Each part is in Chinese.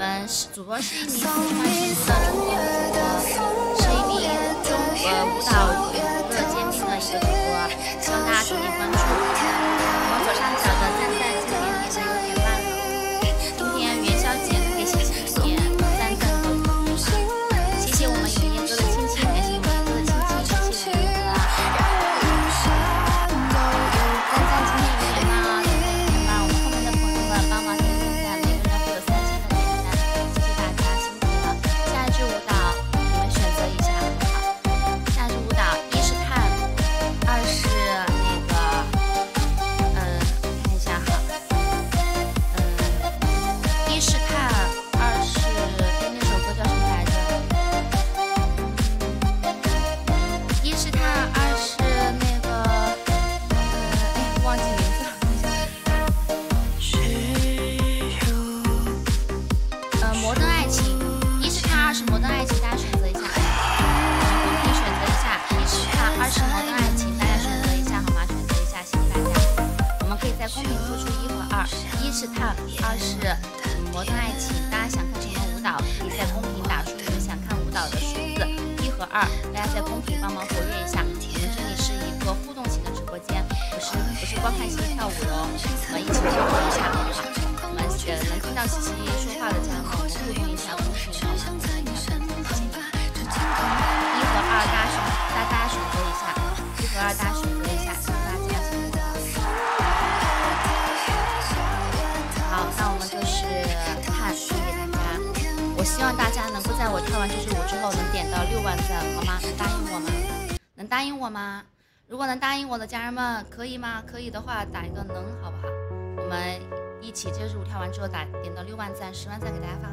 我们是主播，是一名喜欢民族的中国主播，是一名中国舞蹈娱乐者兼的一个主播，希望大家注意关看。家人们，可以吗？可以的话打一个能，好不好？我们一起这十五跳完之后打点到六万赞、十万赞给大家发。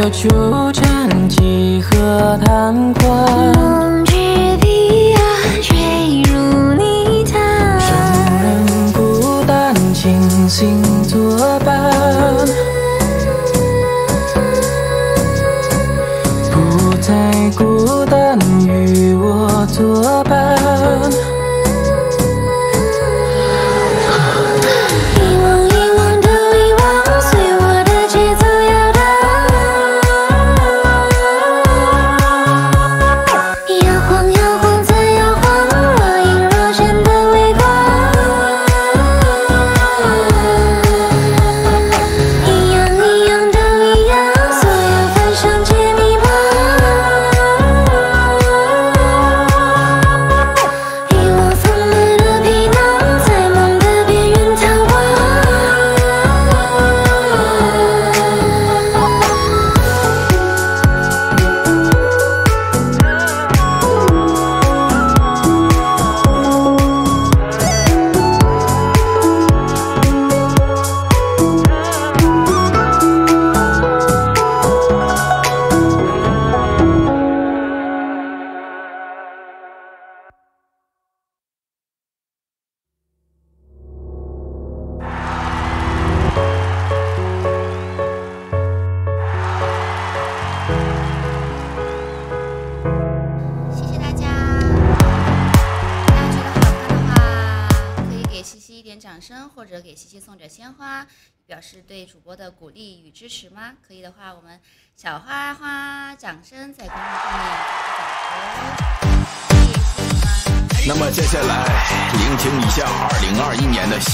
的纠缠，几何贪欢。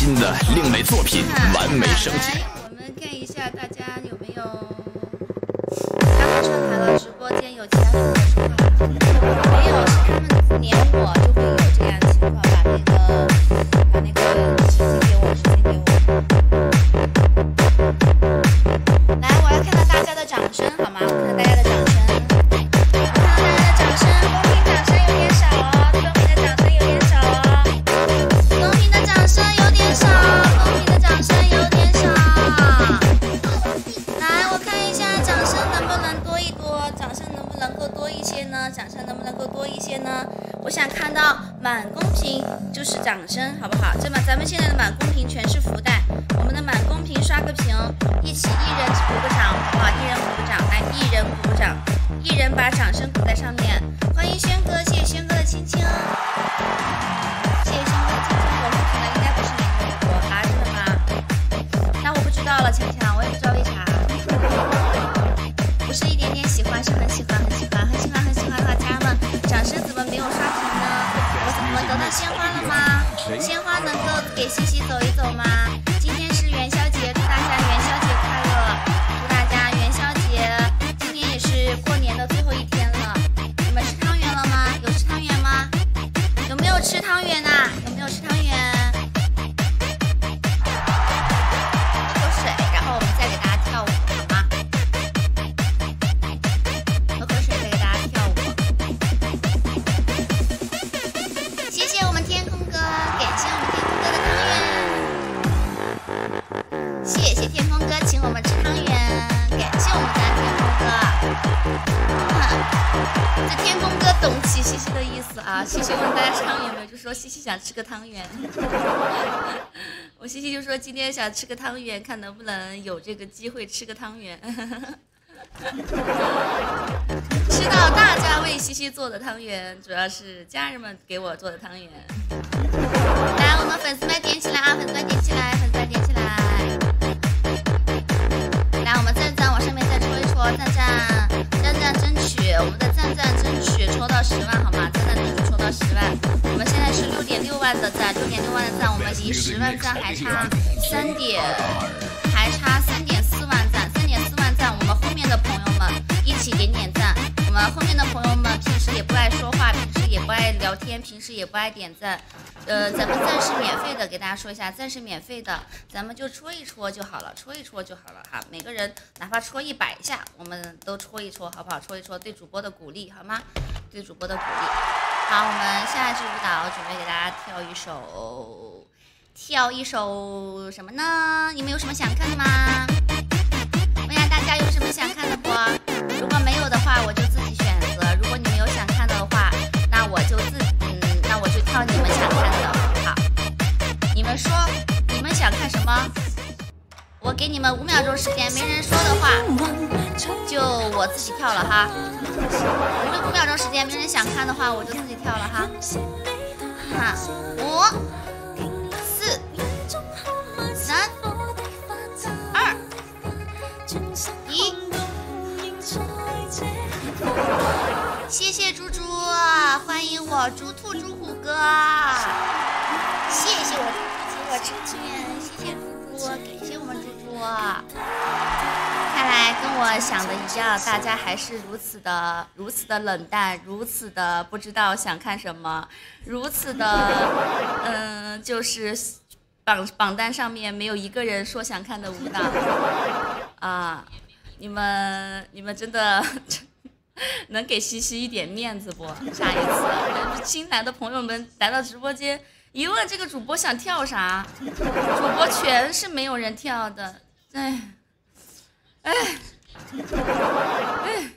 新的另类作品《完美升级》。些呢？掌声能不能够多一些呢？我想看到满公屏就是掌声，好不好？这么咱们现在的满公屏全是福袋，我们的满公屏刷个屏，一起一人鼓个掌，好不好？一人鼓个掌，来，一人鼓个掌，一人把掌声鼓在上面。欢迎轩哥，谢谢轩哥的亲亲。谢谢轩哥的亲亲，我录屏的应该不是你的微博啊，真的吗？那我不知道了，强强，我也不知道为啥。不是一点点喜欢，是很喜欢，很喜欢，这，怎么没有刷屏呢？我我得到鲜花了吗？鲜花能够给西西走一走吗？吃个汤圆。我西西就说今天想吃个汤圆，看能不能有这个机会吃个汤圆。吃到大家为西西做的汤圆，主要是家人们给我做的汤圆。来，我们粉丝们点起来啊！粉丝们点起来，粉丝们点起来。来，我们赞赞往上面再戳一戳，赞赞赞赞争取我们的赞赞争取抽到十万好吗？赞到十万。我们现在是六点六万的赞，六点六万的赞，我们离十万赞还差三点，还差三点四万赞，三点四万赞，我们后面的朋友们一起点点赞。后面的朋友们平时也不爱说话，平时也不爱聊聊天，平时也不爱点赞。呃，咱们暂时免费的，给大家说一下，暂时免费的，咱们就戳一戳就好了，戳一戳就好了哈。每个人哪怕戳一百下，我们都戳一戳，好不好？戳一戳，对主播的鼓励，好吗？对主播的鼓励。好，我们下一支舞蹈准备给大家跳一首，跳一首什么呢？你们有什么想看的吗？问下大家有什么想看的不？如果没有的话，我就看的。好，你们说你们想看什么？我给你们五秒钟时间，没人说的话，就我自己跳了哈。你们五秒钟时间，没人想看的话，我就自己跳了哈。哈，五、欢迎我猪兔猪虎哥，谢谢我猪猪给我成全，谢谢猪猪，感谢我们猪猪。看来跟我想的一样，大家还是如此的如此的冷淡，如此的不知道想看什么，如此的嗯，就是榜榜单上面没有一个人说想看的舞蹈啊。你们你们真的 能给西西一点面子不？下一次。新来的朋友们来到直播间，一问这个主播想跳啥，主播全是没有人跳的，哎，哎，哎，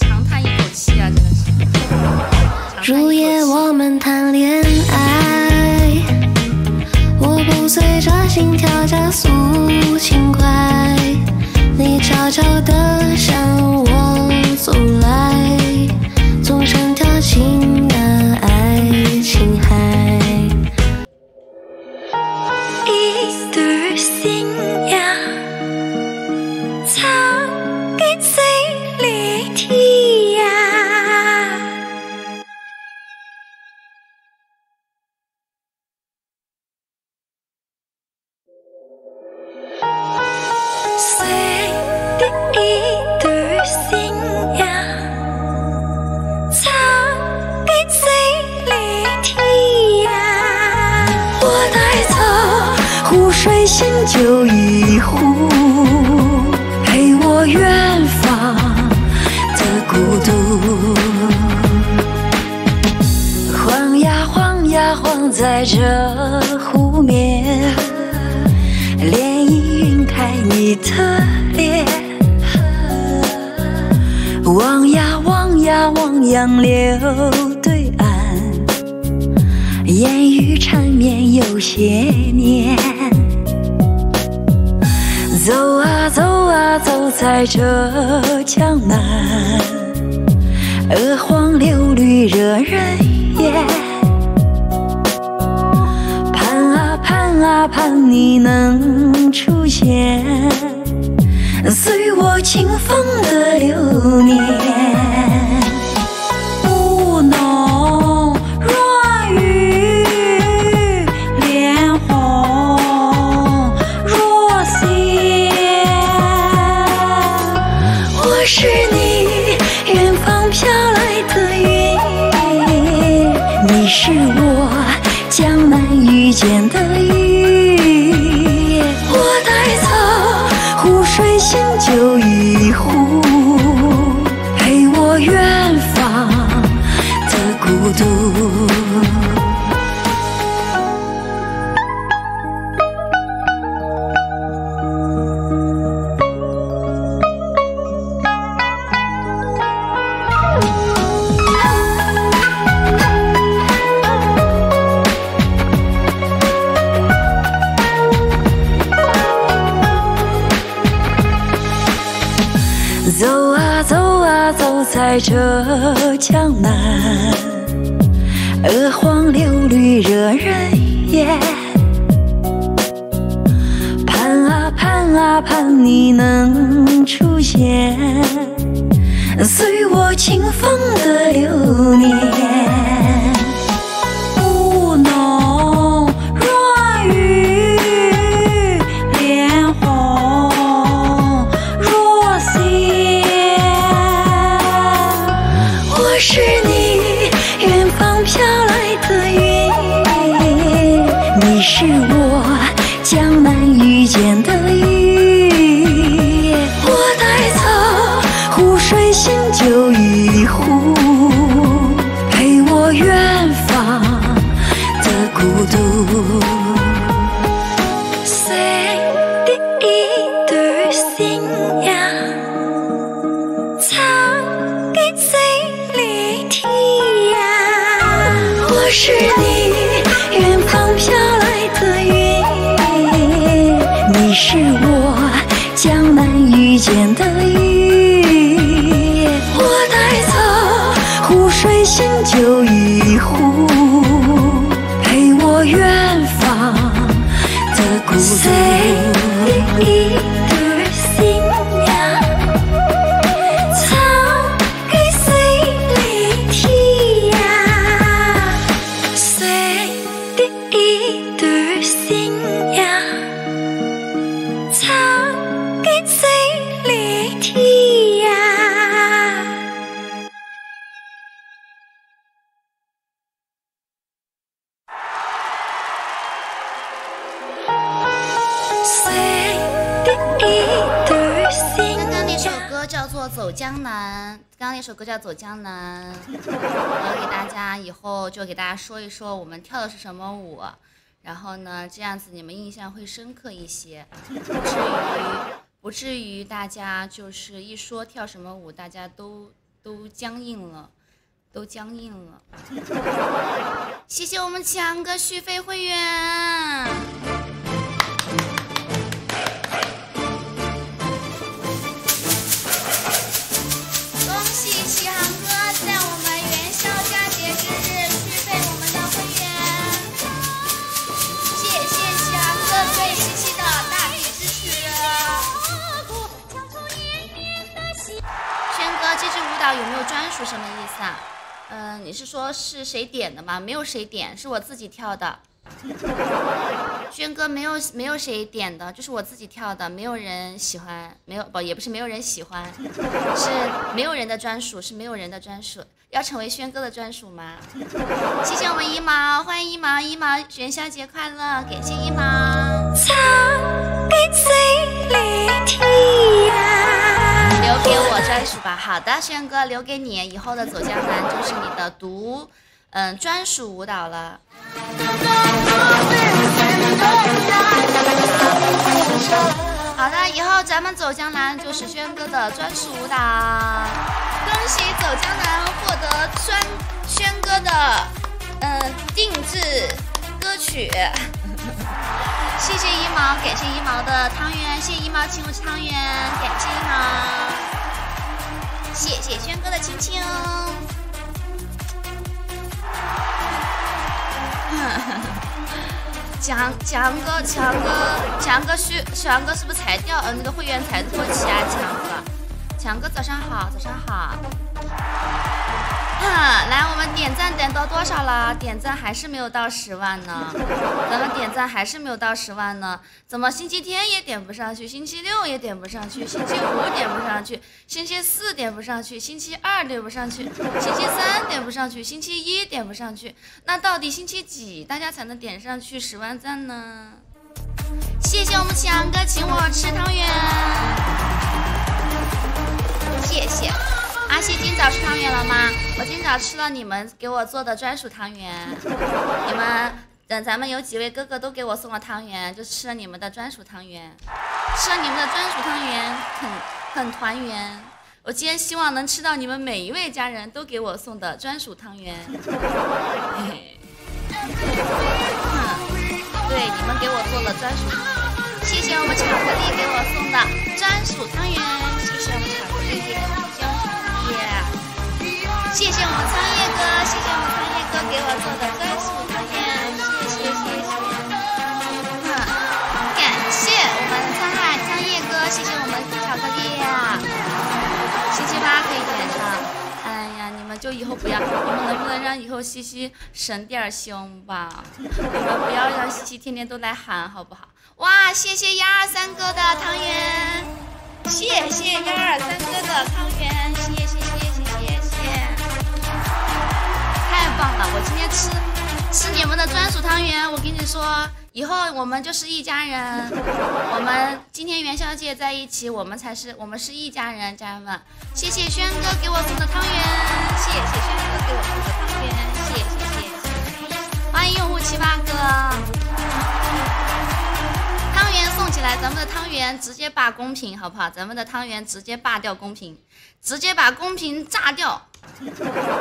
长叹一口气啊，真的是。长叹入夜我们谈恋爱，我不随着心跳加速轻快，你悄悄地向我走来，纵身跳进那爱情海。年。走啊走啊走在这江南。鹅黄柳绿惹人眼，盼啊盼啊盼你能出现，随我清风的流年。这江南，鹅黄柳绿惹人眼。盼啊盼啊盼你能出现，随我清风的流年。湖水歌叫《走江南》，我给大家以后就给大家说一说我们跳的是什么舞，然后呢，这样子你们印象会深刻一些，不至于不至于大家就是一说跳什么舞，大家都都僵硬了，都僵硬了。谢谢我们强哥续费会员。哥，这支舞蹈有没有专属？什么意思啊？嗯、你是说是谁点的吗？没有谁点，是我自己跳的。轩哥没有没有谁点的，就是我自己跳的，没有人喜欢，没有不也不是没有人喜欢，是没有人的专属，是没有人的专属。要成为轩哥的专属吗？谢谢我们一毛，欢迎一毛，一毛元宵节快乐，感谢一毛。留给我专属吧。好的，轩哥留给你，以后的走江南就是你的独嗯专属舞蹈了。好的，以后咱们走江南就是轩哥的专属舞蹈。恭喜走江南获得轩轩哥的呃定制歌曲。谢谢一毛，感谢一毛的汤圆，谢谢一毛请我吃汤圆，感谢一毛，谢谢轩哥的亲亲。强强哥，强哥，强哥是强哥是不是才掉呃那个会员才过期啊？强哥，强哥早上好，早上好。哼，来，我们点赞点到多少了？点赞还是没有到十万呢？咱们点赞还是没有到十万呢？怎么星期天也点不上去，星期六也点不上去，星期五点不上去，星期四点不上去，星期二点不上去，星期三点不上去，星期一点不上去，那到底星期几大家才能点上去十万赞呢？谢谢我们强哥请我吃汤圆，谢谢。阿西今早吃汤圆了吗？我今早吃了你们给我做的专属汤圆。你们等咱们有几位哥哥都给我送了汤圆，就吃了你们的专属汤圆，吃了你们的专属汤圆，很很团圆。我今天希望能吃到你们每一位家人都给我送的专属汤圆。嘿嘿嗯，对，你们给我做了专属，谢谢我们巧克力给我送的专属汤圆，谢谢我们苍叶哥，谢谢我们苍叶哥给我做的专属汤圆，谢谢谢谢。嗯，感谢我们沧海苍叶哥，谢谢我们巧克力啊星期八可以点上。哎呀，你们就以后不要，你们能不能让以后西西省点儿心吧？你们不要让西西天天都来喊，好不好？哇，谢谢幺二三哥的汤圆，谢谢幺二三哥的汤圆，谢谢谢谢。棒了！我今天吃吃你们的专属汤圆。我跟你说，以后我们就是一家人。我们今天元宵节在一起，我们才是我们是一家人，家人们。谢谢轩哥给我送的汤圆，谢谢轩哥给我送的汤圆，谢谢谢谢。欢迎用户七八哥。汤圆送起来，咱们的汤圆直接霸公屏，好不好？咱们的汤圆直接霸掉公屏，直接把公屏炸掉。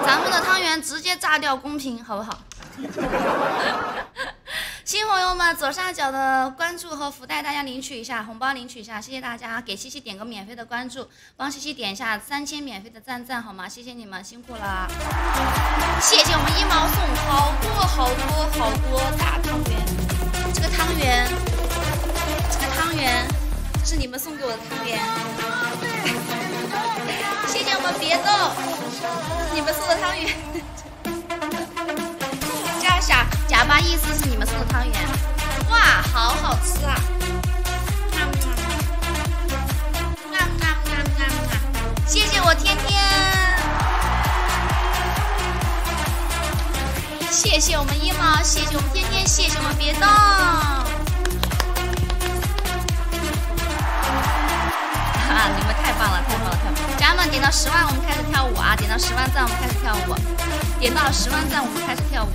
咱们的汤圆直接炸掉公屏，好不好？新朋友们，左上角的关注和福袋大家领取一下，红包领取一下，谢谢大家。给西西点个免费的关注，帮西西点一下三千免费的赞赞，好吗？谢谢你们，辛苦了。谢谢我们一毛送好多好多好多大汤圆，这个汤圆。这个汤圆，这是你们送给我的汤圆，谢谢我们别动，你们送的汤圆。叫小假巴意思是你们送的汤圆，哇，好好吃啊！谢谢我天天，谢谢我们一毛，谢谢我们天天，谢谢我们别动。啊！你们棒了，太棒了，太棒了！家人们点到十万，我们开始跳舞啊！点到十万赞，我们开始跳舞。点到十万赞，我们开始跳舞。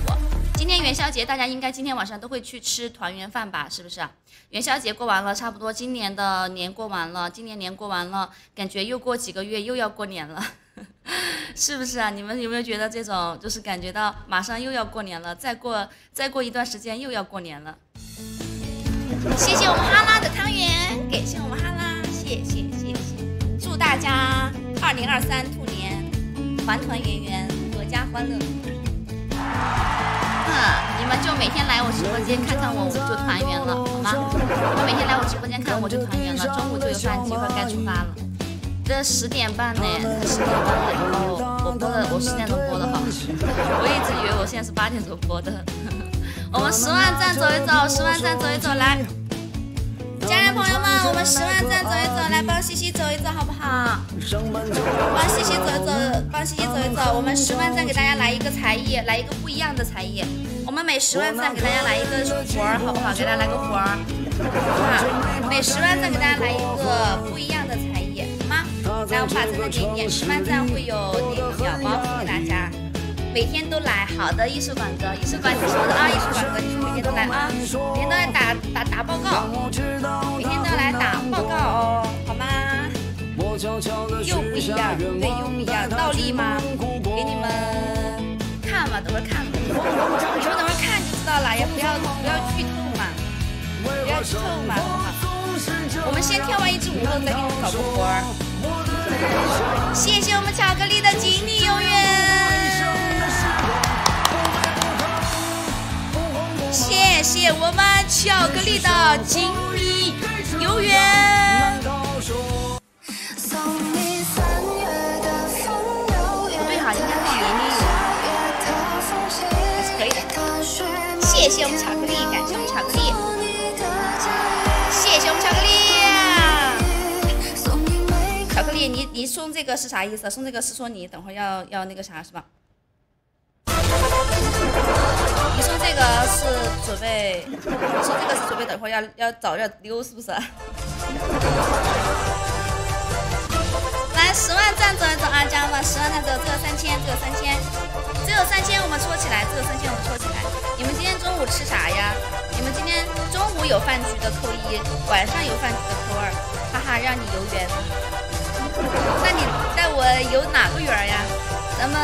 今天元宵节，大家应该今天晚上都会去吃团圆饭吧？是不是？元宵节过完了，差不多今年的年过完了，今年年过完了，感觉又过几个月又要过年了，是不是啊？你们有没有觉得这种就是感觉到马上又要过年了？再过再过一段时间又要过年了。谢谢我们哈拉的汤圆，感谢我们哈拉，谢谢。祝大家二零二三兔年团团圆圆，阖家欢乐。嗯，你们就每天来我直播间看看我，我就团圆了，好吗？你们每天来我直播间看我就团圆了，中午就有饭机会该出发了。这十点半呢，十点半了，然后我播的，我十点钟播的哈，我一直以为我现在是八点钟播的。我们十万赞走一走，十万赞走一走，来。家人朋友们，我们十万赞走一走，来帮西西走一走，好不好？帮西西走一走，帮西西走一走。我们十万赞给大家来一个才艺，来一个不一样的才艺。我们每十万赞给大家来一个活儿，好不好？给大家来个活儿，好不好每十万赞给大家来一个不一样的才艺，好吗？来，我们把赞赞点点，十万赞会有那个小包送给大家。每天都来，好的，艺术馆哥，艺术馆，你说的啊，艺术馆哥，你说每天都来啊，每天都来打打打报告，每天都来打报告哦，好吗？又不一样，对，又不一样，倒立吗？给你们看嘛，等会看，你们等会看就知道了，也不要不要剧透嘛，不要剧透嘛，好不好？我们先跳完一支舞后再给你们搞个活儿。谢谢我们巧克力的锦鲤永远。谢谢我们巧克力的锦鲤游园。不对哈，应该放年年有，还是可以的。谢谢我们巧克力，感谢我们巧克力，谢谢我们巧克力。巧克力，你你送这个是啥意思？送这个是说你等会儿要要那个啥是吧？这个是准备，说这个是准备等会儿要要早点溜是不是？来十万赞走一走啊，家人们，十万赞走，只有三千，只有三千，只有三千，我们戳起来，只有三千，我们戳起来。你们今天中午吃啥呀？你们今天中午有饭局的扣一，晚上有饭局的扣二，哈哈，让你游园。那你带我游哪个园呀？咱们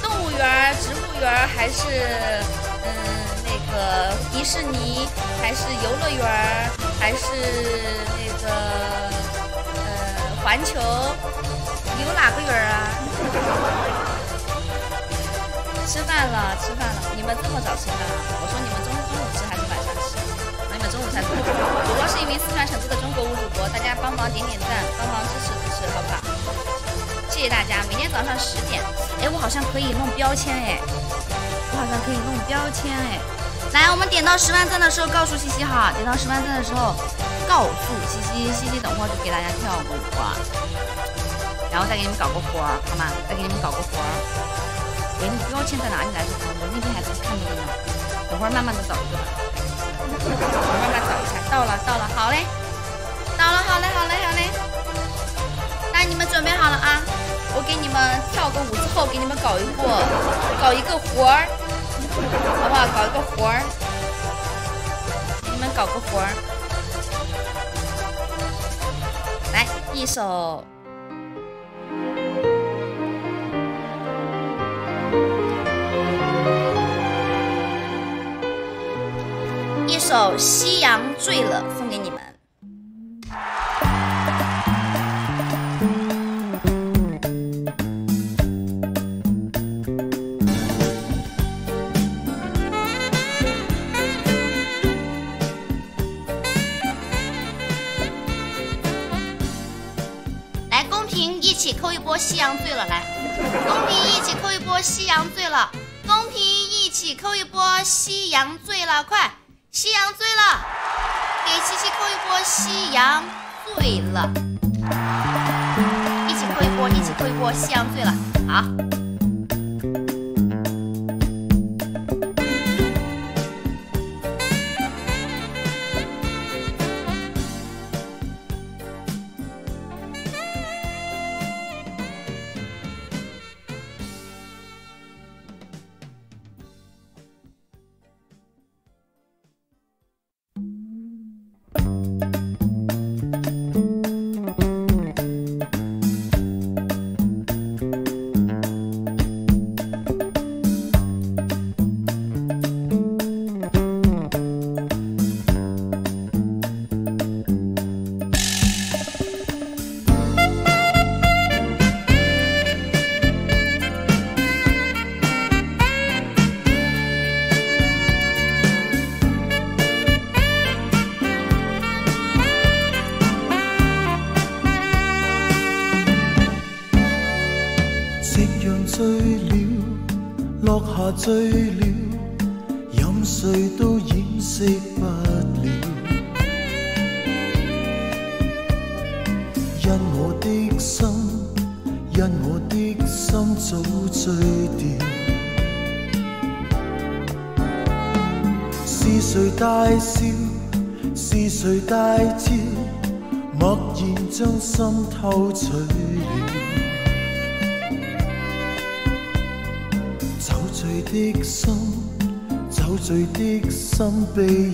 动物园、植物园还是？嗯，个迪士尼还是游乐园还是那个呃环球？有哪个园啊？吃饭了，吃饭了。你们这么早吃饭啊？我说你们中中午吃还是晚上吃？你们中午才吃。主播是一名四川成都的中国舞主播，大家帮忙点点赞，帮忙支持支持，好不好？谢谢大家。每天早上十点，哎，我好像可以弄标签哎。我好像可以弄标签哎，来，我们点到十万赞的时候告诉西西哈，点到十万赞的时候告诉西西，西西等会儿就给大家跳个舞啊，然后再给你们搞个活儿，好吗？再给你们搞个活儿，给你标签在哪里来着？我那天还在看着呢。等会儿慢慢的找一个吧，慢慢找一下。到了，到了，好嘞，到了，好嘞，好嘞，好嘞。那你们准备好了啊？我给你们跳个舞之后，给你们搞一个搞一个活儿，好不好？搞一个活儿，你们搞个活儿。来一首。一首《夕阳醉了》送给你夕阳醉了》，来，公屏一起扣一波《夕阳醉了》，公屏一起扣一波《夕阳醉了》，快！夕阳醉了，给七七扣一波。夕阳醉了，一起扣一波，一起扣一波。夕阳醉了，好。心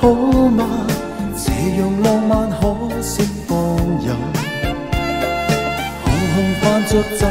好吗？斜阳浪漫可惜放任。红红泛着酒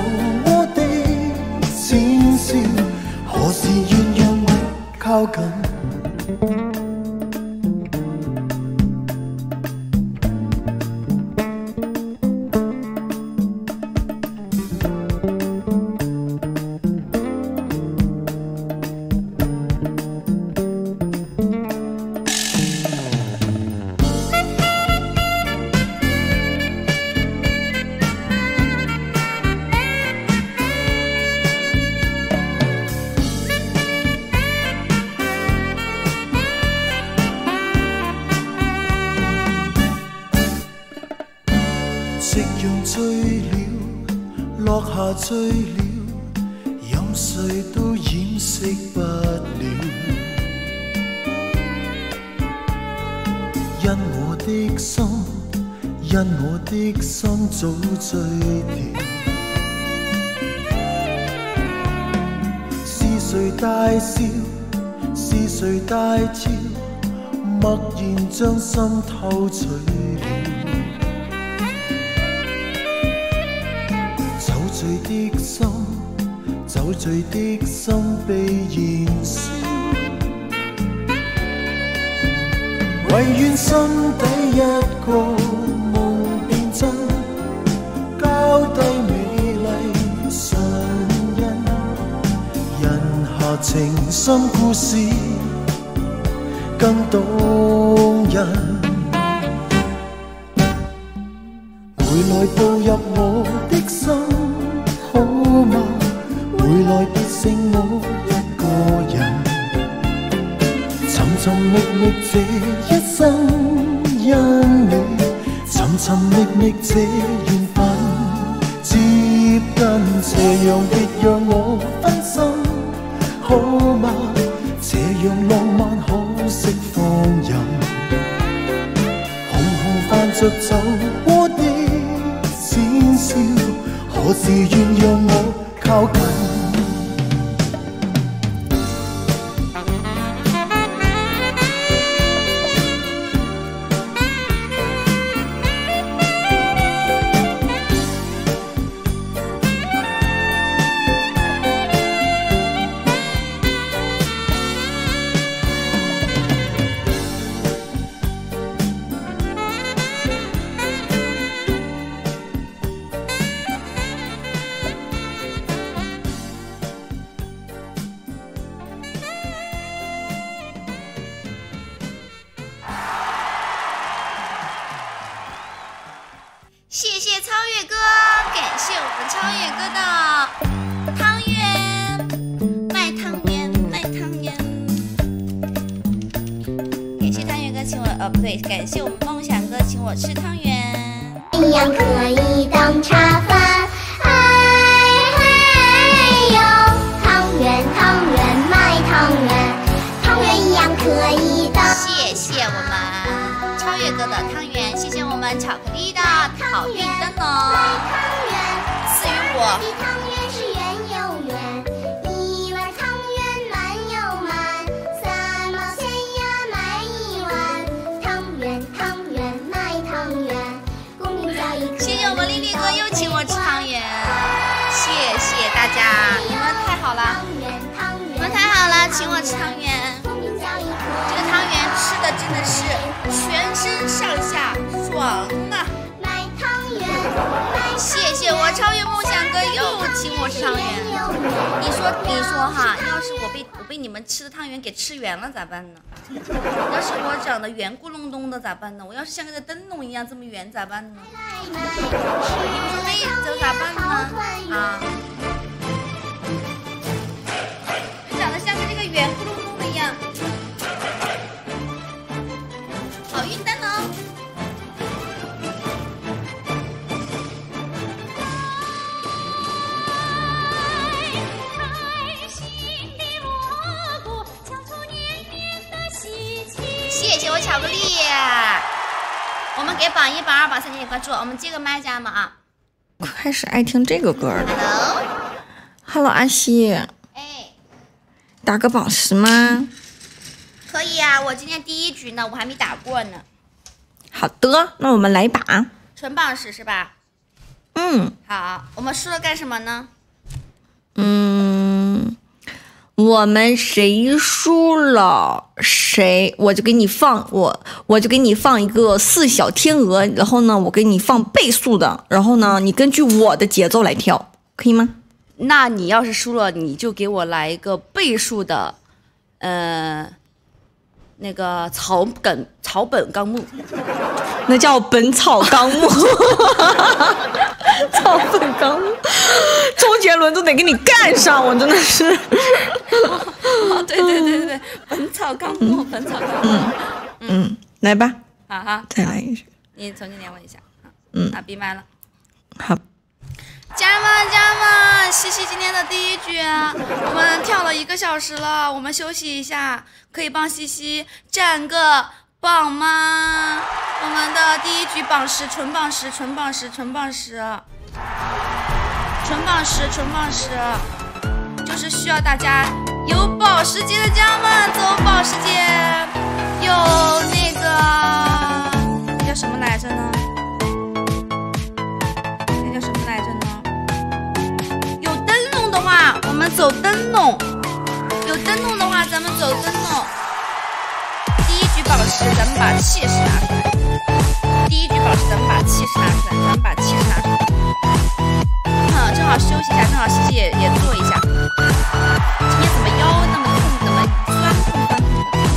像个灯笼一样这么圆咋办呢？我们接个麦家嘛啊开始爱听这个歌了。，Hello，Hello，阿西，哎，打个宝石吗？可以啊，我今天第一局呢，我还没打过呢，好的，那我们来一把。纯宝石是吧？嗯好，我们输了干什么呢？嗯，我们谁输了谁，我就给你放我我就给你放一个四小天鹅，然后呢，我给你放倍速的，然后呢，你根据我的节奏来跳，可以吗？那你要是输了，你就给我来一个倍数的，呃，那个草本草本纲目。那叫《本草纲目》。草本纲目，周杰伦都得给你干上，我真的是。哦，对对对对对，《本草纲目》，《本草纲目》。嗯，来吧，好哈，再来一句。你重新连我一下。嗯啊，闭麦了。好，家人们，家人们，西西今天的第一局，我们跳了一个小时了，我们休息一下，可以帮西西占个榜吗？我们的第一局榜十，纯榜十，纯榜十，纯榜十，纯榜十，纯榜十，就是需要大家有保时捷的家人们走保时捷，有那个那叫什么来着呢？那叫什么来着呢？有灯笼的话，我们走灯笼，有灯笼的话，咱们走灯笼。宝石，咱们把气势拿出来。第一局宝石，咱们把气势拿出来，咱们把气势拿出来。嗯，正好休息一下，正好西西也也坐一下。今天怎么腰那么痛，怎么酸痛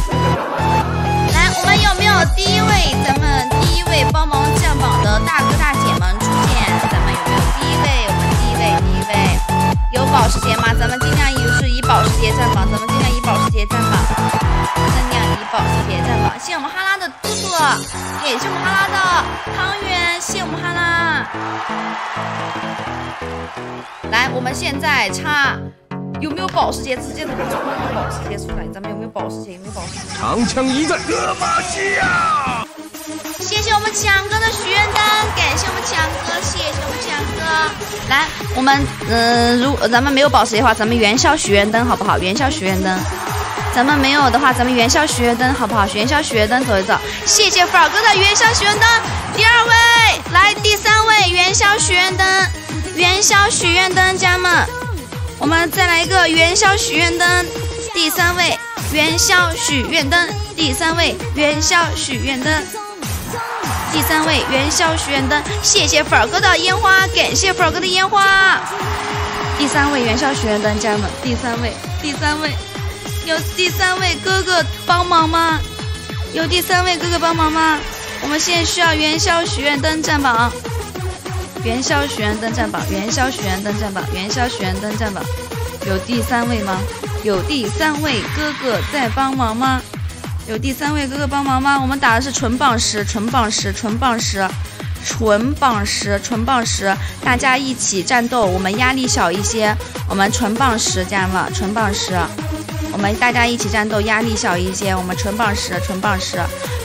酸痛的？来，我们有没有第一位？咱们第一位帮忙降榜的大哥大姐们出现？咱们有没有第一位？我们第一位，第一位有保时捷吗？咱们尽量以是以保时捷占榜，咱们尽量以保时捷占榜，量以保时捷占榜。谢谢我们哈拉的兔兔，也谢我们哈拉的汤圆，谢谢我们哈拉。来，我们现在插。有没有保时捷？直接的冲保时捷出来，咱们有没有保时捷？有没有保时捷？长枪一战，德玛西亚！谢谢我们强哥的许愿灯，感谢我们强哥，谢谢我们强哥。来，我们嗯，如咱们没有保时捷的话，咱们元宵许愿灯好不好？元宵许愿灯，咱们没有的话，咱们元宵许愿灯好不好？元宵许愿灯走一走。谢谢富尔哥的元宵许愿灯。第二位，来第三位元宵许愿灯，元宵许愿灯，家人们。我们再来一个元宵许愿灯，第三位元宵许愿灯，第三位元宵许愿灯，第三位元宵许愿灯，谢谢粉儿哥的烟花，感谢粉儿哥的烟花。第三位元宵许愿灯，家人们，第三位，第三位，有第三位哥哥帮忙吗？有第三位哥哥帮忙吗？我们现在需要元宵许愿灯占榜。元宵许愿灯占榜，元宵许愿灯占榜，元宵许愿灯占榜，有第三位吗？有第三位哥哥在帮忙吗？有第三位哥哥帮忙吗？我们打的是纯榜十，纯榜十，纯榜十，纯榜十，纯榜十，大家一起战斗，我们压力小一些。我们纯榜十，家人们，纯榜十，我们大家一起战斗，压力小一些。我们纯榜十，纯榜十。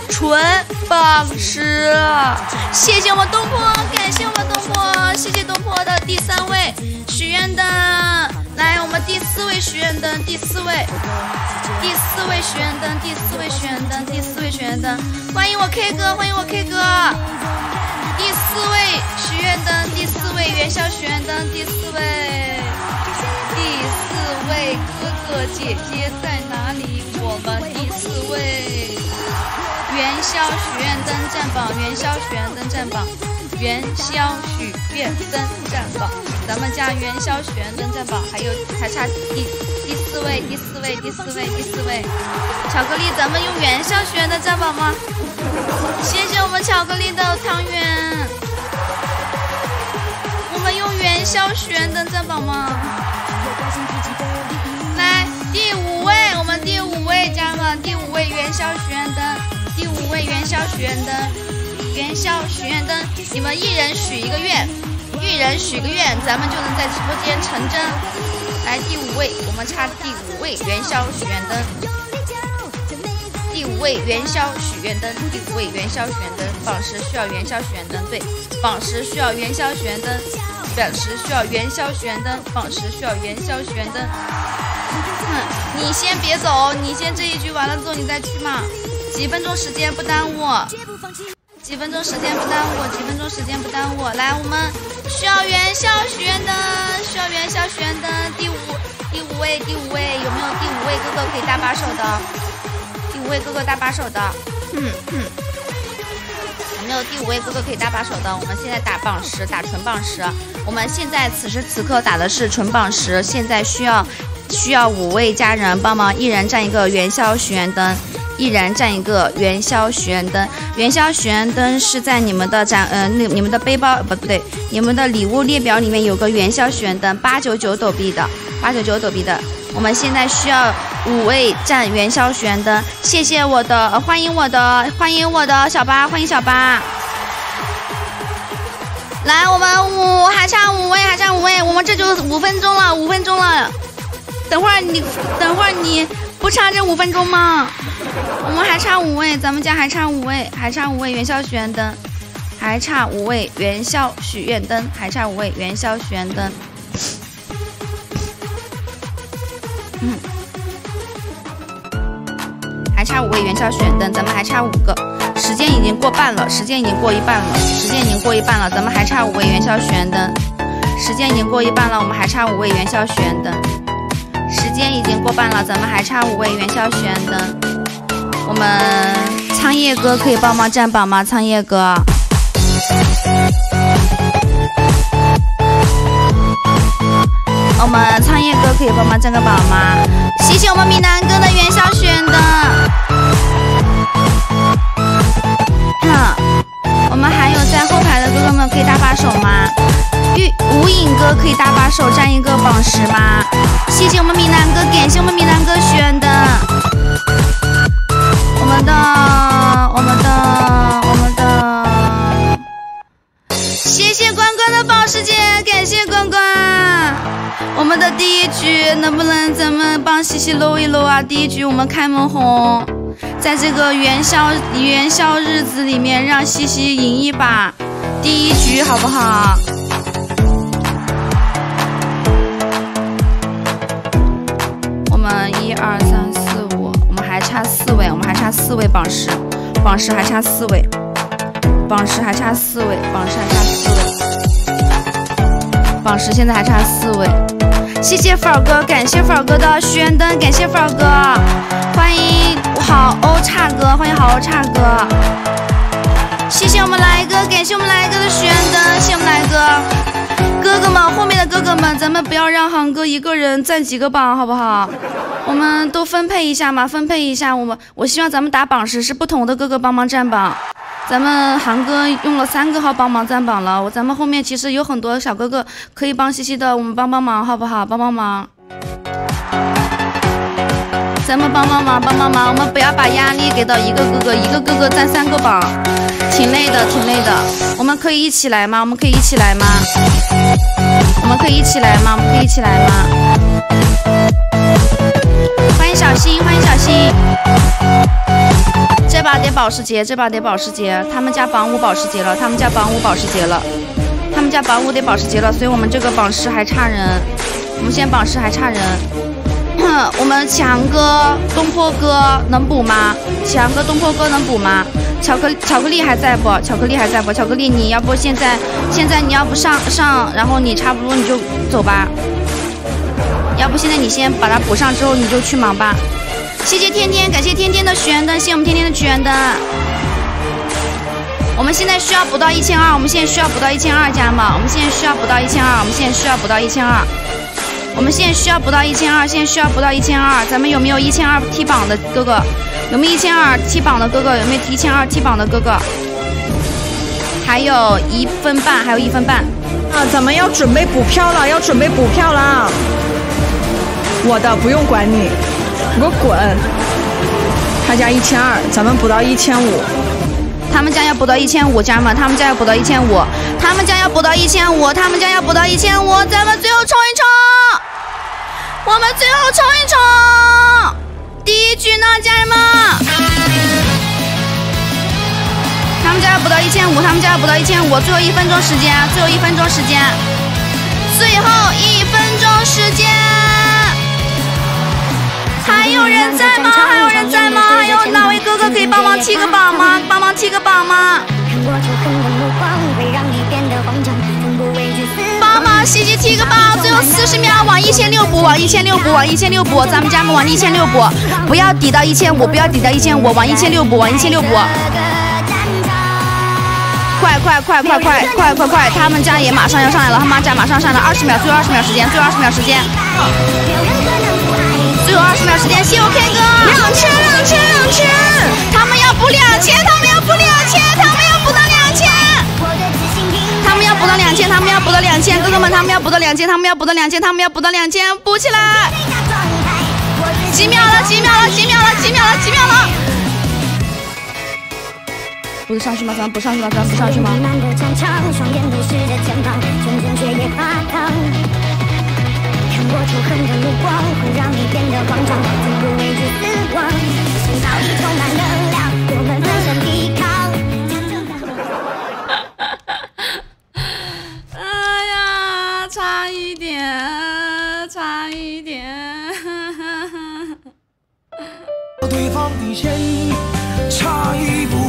纯榜十，谢谢我们东坡，感谢我们东坡，谢谢东坡的第三位许愿灯，来我们。第四位许愿灯，第四位，第四位许愿灯，第四位许愿灯，第四位许愿灯，欢迎我 K 哥，欢迎我 K 哥，第四位许愿灯，第四位元宵许愿灯，第四位，第四位哥哥姐姐在哪里？我们第四位。元宵许愿灯占榜，元宵许愿灯占榜，元宵许愿灯占榜，咱们家元宵许愿灯占榜，还有还差第第四位，第四位，第四位，第四位，巧克力，咱们用元宵许愿灯占榜吗？谢谢我们巧克力的汤圆，我们用元宵许愿灯占榜吗？来第五位，我们第五位家人们，第五位元宵许愿灯。第五位元宵许愿灯，元宵许愿灯，你们一人许一个愿，一人许个愿，咱们就能在直播间成真。来，第五位，我们差第五位元宵许愿灯。第五位元宵许愿灯，第五位元宵许愿灯，榜十需要元宵许愿灯，对，榜十需要元宵许愿灯，榜十需要元宵许愿灯，榜十需要元宵许愿灯。哼，你先别走，你先这一局完了之后你再去嘛。几分钟时间不耽误，几分钟时间不耽误，几分钟时间不耽误。来，我们需要元宵许愿灯，需要元宵许愿灯。第五，第五位，第五位，有没有第五位哥哥可以搭把手的？第五位哥哥搭把手的，嗯嗯，没有第五位哥哥可以搭把手的？我们现在打榜十，打纯榜十。我们现在此时此刻打的是纯榜十，现在需要需要五位家人帮忙，一人占一个元宵许愿灯。一人占一个元宵许愿灯，元宵许愿灯是在你们的展，呃，那你们的背包不对，你们的礼物列表里面有个元宵许愿灯，八九九抖币的，八九九抖币的。我们现在需要五位占元宵许愿灯，谢谢我的，欢迎我的，欢迎我的小八，欢迎小八。来，我们五还差五位，还差五位，我们这就五分钟了，五分钟了。等会儿你，等会儿你不差这五分钟吗？我们还差五位，咱们家还差五位，还差五位元宵许愿灯，还差五位元宵许愿灯，还差五位元宵许愿灯。嗯，差五位元宵许愿灯，咱们还差五个，时间已经过半了，时间已经过一半了，时间已经过一半了，咱们还差五位元宵许愿灯，时间已经过一半了，我们还差五位元宵许愿灯。半了，咱们还差五位元宵悬灯。我们苍叶哥可以帮忙占榜吗？苍叶哥。我们苍叶哥可以帮忙占个榜吗？谢谢我们闽南哥的元宵选灯。我们还有在后排的哥哥们可以搭把手吗？玉无影哥可以搭把手占一个榜十吗？谢谢我们闽南哥，感谢我们闽南哥选的。我们的，我们的，我们的。谢谢关关的保时捷，感谢关关。我们的第一局能不能咱们帮西西搂一搂啊？第一局我们开门红，在这个元宵元宵日子里面，让西西赢一把第一局好不好？我们一二三四五，我们还差四位，我们还差四位榜十，榜十还差四位，榜十还差四位，榜十还差四位，榜十现在还差四位。谢谢粉儿哥，感谢粉儿哥的宣灯，感谢粉儿哥，欢迎好欧差哥，欢迎好欧差哥，谢谢我们来哥，感谢我们来哥的许愿灯，谢我们来哥，哥哥们，后面的哥哥们，咱们不要让航哥一个人占几个榜，好不好？我们都分配一下嘛，分配一下，我们我希望咱们打榜时是不同的哥哥帮忙占榜。咱们航哥用了三个号帮忙占榜了，我咱们后面其实有很多小哥哥可以帮西西的，我们帮帮忙好不好？帮帮忙，咱们帮帮忙，帮帮忙，我们不要把压力给到一个哥哥，一个哥哥占三个榜，挺累的，挺累的。我们可以一起来吗？我们可以一起来吗？我们可以一起来吗？我们可以一起来吗？欢迎小新，欢迎小新。这把得保时捷，这把得保时捷，他们家榜五保时捷了，他们家榜五保时捷了，他们家榜五得保时捷了，所以我们这个榜十还差人，我们现在榜十还差人。我们强哥、东坡哥能补吗？强哥、东坡哥能补吗？巧克巧克力还在不？巧克力还在不？巧克力，你要不现在现在你要不上上，然后你差不多你就走吧。要不现在你先把它补上之后你就去忙吧。谢谢天天，感谢天天的许愿灯，谢谢我们天天的许愿灯。我们现在需要补到一千二，我们现在需要补到一千二加吗？我们现在需要补到一千二，我们现在需要补到一千二。我们现在需要补到一千二，现在需要补到一千二。咱们有没有一千二踢榜的哥哥？有没有一千二踢榜的哥哥？有没有一千二踢榜的哥哥？还有一分半，还有一分半。啊，咱们要准备补票了，要准备补票了。我的不用管你。给我滚！他家一千二，咱们补到一千五。他们家要补到一千五，家人们，他们家要补到一千五，他们家要补到一千五，他们家要补到一千五，咱们最后冲一冲！我们最后冲一冲！第一局呢，家人们？他们家要补到一千五，他们家要补到一千五，最后一分钟时间，最后一分钟时间，最后一分钟时间。还有人在吗？还有人在吗？还有哪位哥哥可以帮忙踢个榜吗？帮忙踢个榜吗？帮忙西西踢个榜，最后四十秒往一千六补，往一千六补，往一千六补，咱们家们往一千六补，不要抵到一千五，不要抵到一千五，往一千六补，往一千六补。快快快快快快快快！他们家也马上要上来了，他们家马上上来，二十秒，最后二十秒时间，最后二十秒时间。最后二十秒时间，谢我 K 哥，两千，他们要补到两千，他们要补到两千，补起来！几秒了？几秒了？几秒了？几秒了？几秒了？补得上去吗？咱补上去吗？咱补上去吗？过仇恨的目光会让你变得慌张，从不畏惧死亡，心早已充满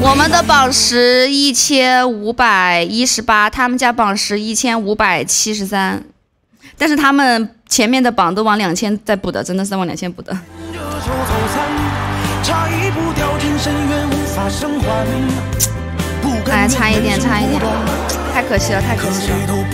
我们的榜十一千五百一十八，他们家榜十一千五百七十三。但是他们前面的榜都往两千在补的，真的是往两千补的。哎，愿差一点，差一点，太可惜了，太可可惜了。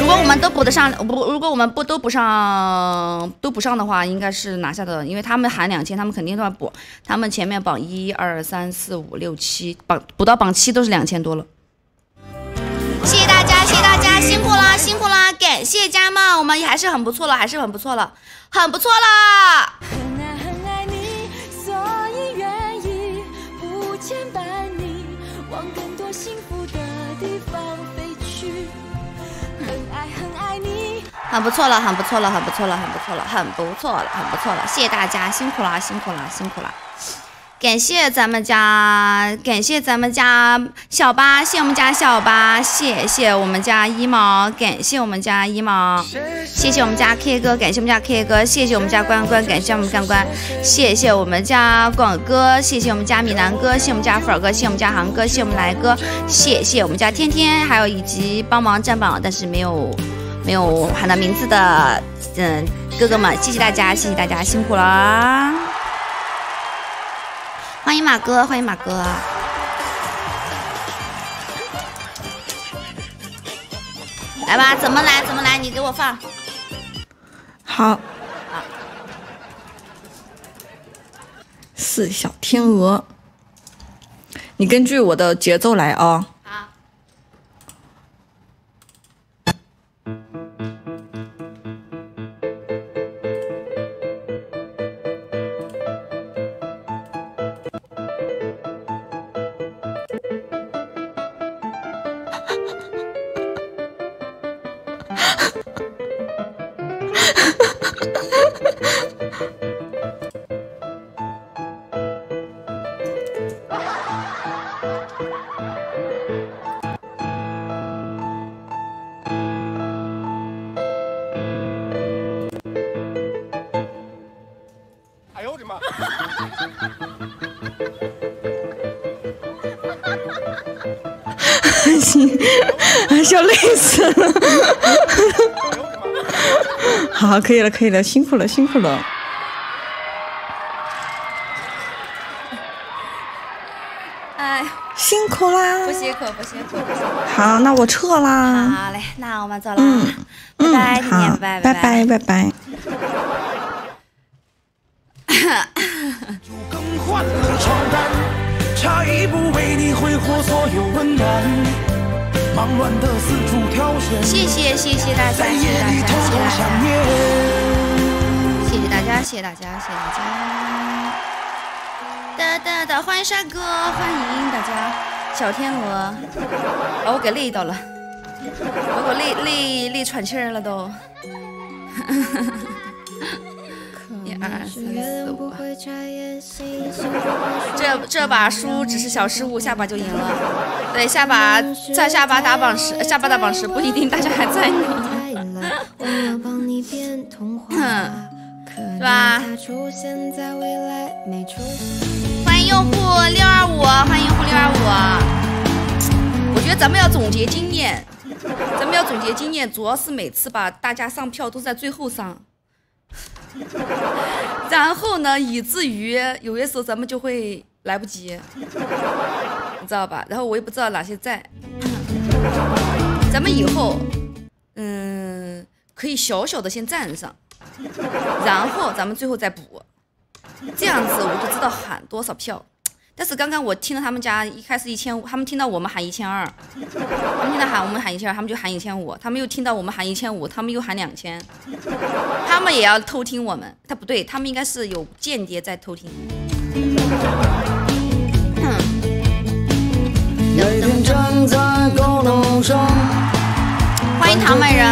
如果我们都补得上，不，如果我们不都补上，都补上的话，应该是拿下的，因为他们喊两千，他们肯定都要补。他们前面榜一二三四五六七，榜补到榜七都是两千多了。谢谢大家，谢谢大家，辛苦啦，辛苦啦！感谢家们，我们还是很不错了，还是很不错了，很不错啦！很不错了，很不错了，很不错了，很不错了，很不错了，很不错了！谢谢大家，辛苦了，辛苦了，辛苦了！感谢咱们家，感谢咱们家小八，谢我们家小八，谢谢我们家一毛，感谢我们家一毛，谢谢我们家 K 哥，感谢我们家 K 哥，谢谢我们家关关，感谢我们关关，谢谢我们家广哥，谢谢我们家米南哥，谢我们家粉儿哥，谢我们家航哥，谢我们来哥，谢谢我们家天天，还有以及帮忙占榜但是没有没有喊到名字的，嗯，哥哥们，谢谢大家，谢谢大家，辛苦了！欢迎马哥，欢迎马哥。来吧，怎么来怎么来，你给我放。好，四小天鹅，你根据我的节奏来啊。好，可以了，可以了，辛苦了，辛苦了。哎，辛苦啦不！辛苦，不辛苦。好，那我撤啦。好嘞，那我们走了，嗯嗯，拜拜，天天好，拜拜拜。拜大家，谢谢大家。哒哒哒，欢迎帅哥，欢迎大家，小天鹅，把我给累到了，把我累累累喘气儿了都。一二三四五，这这把输只是小失误，下把就赢了。对，下把在下把打榜时，下把打榜时不一定大家还在呢。是吧？欢迎用户六二五，欢迎用户六二五。我觉得咱们要总结经验，咱们要总结经验，主要是每次吧，大家上票都在最后上，然后呢，以至于有些时候咱们就会来不及，你知道吧？然后我也不知道哪些在，咱们以后，嗯，可以小小的先站上。然后咱们最后再补，这样子我就知道喊多少票。但是刚刚我听到他们家一开始一千五，他们听到我们喊一千二，他们听到喊我们喊一千二，他们就喊一千五，他们又听到我们喊一千五，他们又喊两千，他们也要偷听我们。他不对，他们应该是有间谍在偷听。每天站在高楼上，欢迎唐美人，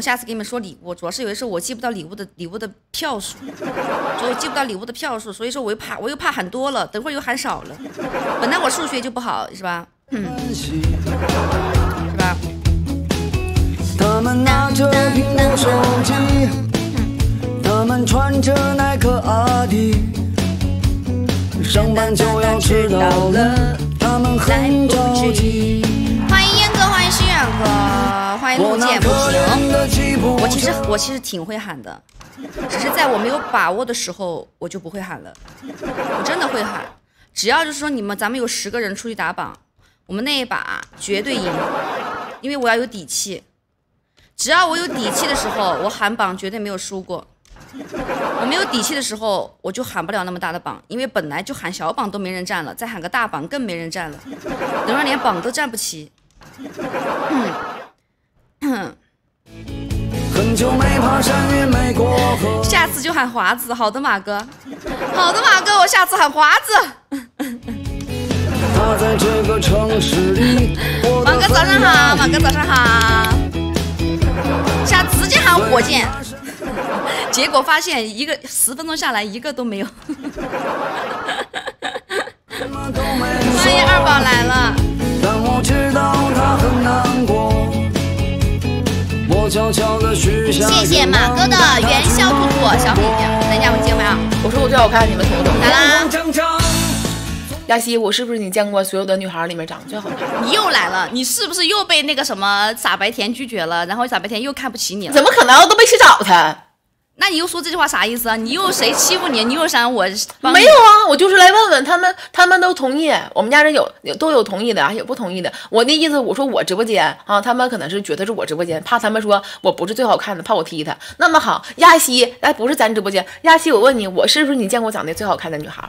我下次给你们说礼物，主要是有的时候我记不到礼物的礼物的票数，所以我记不到礼物的票数，所以说我又怕我又怕喊多了，等会儿又喊少了。本来我数学就不好，是吧？嗯，是吧？他们拿着苹果手机，他们穿着耐克阿迪，上班就要迟到了。他们很着急。欢迎烟哥，欢迎路见不平。我其实我其实挺会喊的，只是在我没有把握的时候，我就不会喊了。我真的会喊，只要就是说你们咱们有十个人出去打榜，我们那一把绝对赢，因为我要有底气。只要我有底气的时候，我喊榜绝对没有输过。我没有底气的时候，我就喊不了那么大的榜，因为本来就喊小榜都没人占了，再喊个大榜更没人占了，等会连榜都占不齐。很久没爬山，也没过河。下次就喊华子，好的，马哥，好的，马哥，我下次喊华子。他在这个城市里马哥早上好，马哥早上好。下次直接喊火箭，结果发现一个十分钟下来一个都没有。欢迎二宝来了，但我知道他很难过。我悄悄的许下谢谢马哥的元宵兔兔小米，等一下我接回啊。我说我最好看，你们懂不懂？来啦。亚西，我是不是你见过所有的女孩里面长得最好看？你又来了，你是不是又被那个什么傻白甜拒绝了？然后傻白甜又看不起你了？怎么可能？我都没去找他。那你又说这句话啥意思啊？你又谁欺负你？你又想我没有啊，我就是来问问他们，他们都同意。我们家人有有都有同意的，还有不同意的。我那意思，我说我直播间啊，他们可能是觉得是我直播间，怕他们说我不是最好看的，怕我踢他。那么好，亚西，哎，不是咱直播间，亚西，我问你，我是不是你见过长得最好看的女孩？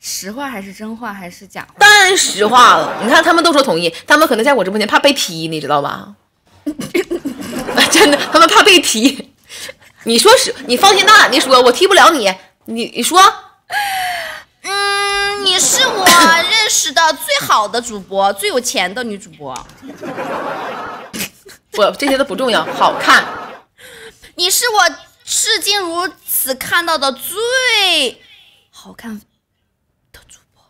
实话还是真话还是假话？当然实话了。你看他们都说同意，他们可能在我直播间怕被踢，你知道吧？真的，他们怕被踢。你说是，你放心大胆的说，我踢不了你。你你说，嗯，你是我认识的最好的主播，最有钱的女主播。我这些都不重要，好看。你是我至今如此看到的最好看的主播。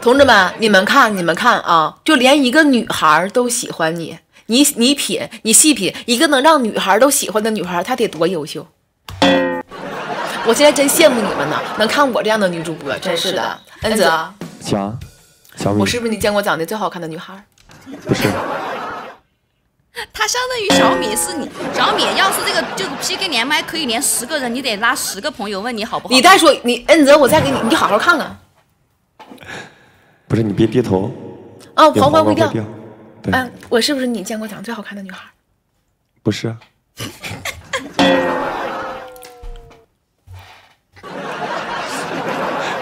同志们，你们看，你们看啊，就连一个女孩都喜欢你，你你品，你细品，一个能让女孩都喜欢的女孩，她得多优秀。我现在真羡慕你们呢，能看我这样的女主播，真是的。恩泽，行，小米我是不是你见过长得最好看的女孩？不是 她相当于小米是你，小米要是这个就 PK 连麦可以连十个人，你得拉十个朋友问你好不好？你再说，你恩泽，我再给你，你好好看看不是，你别低头，啊，别黄花会掉。嗯，我是不是你见过长得最好看的女孩？不是，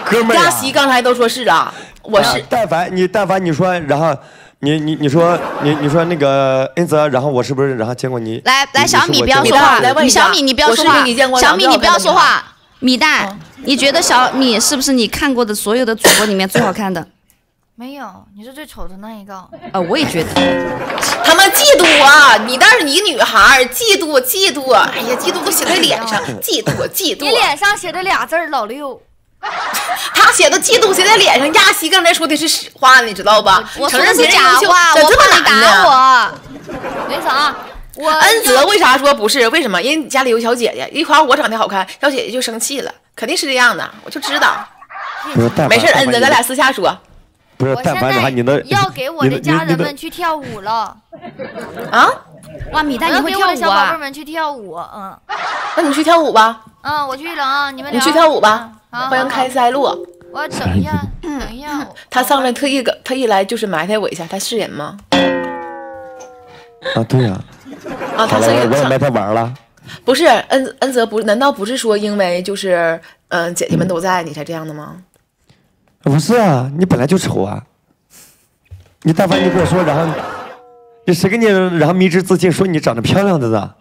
哥们儿呀佳琪刚才都说是啊，我啊是但凡你但凡你说，然后你你你说你你说那个恩泽，然后我是不是然后见过你？来来，小米不要说话你再问，你小米你不要说话你见过，小米你不要说话。米蛋，你觉得小米是不是你看过的所有的主播里面最好看的？没有，你是最丑的那一个。啊，我也觉得。他们嫉妒啊！你但是你女孩嫉妒嫉妒，哎呀，嫉妒都写在脸上，嫉妒嫉妒。你脸上写的俩字儿，老六。他写的嫉妒写在脸上，亚西刚才说的是实话，你知道吧？我承认是假别人优秀话，我这么怕你打？我。那啥，我恩泽为啥说不是？为什么？因为你家里有小姐姐，一夸我长得好看，小姐姐就生气了，肯定是这样的，我就知道。没事，恩泽，咱俩私下说不是我，现但凡你要给我的家人们去跳舞了，啊。哇，米我蛋你会跳舞要给我的小宝贝啊？们去跳舞。嗯那你去跳舞吧，嗯，我去了啊，你们你去跳舞吧。欢迎开塞露，我等一下，等一下，我他上来特意个特意来就是埋汰我一下，他是人吗？啊，对呀，啊，他是上我也埋汰玩了。不是恩恩泽不？难道不是说因为就是嗯、呃姐姐们都在你才这样的吗？不是啊，你本来就丑啊！你但凡你跟我说，然后你谁给你然后迷之自信说你长得漂亮的呢？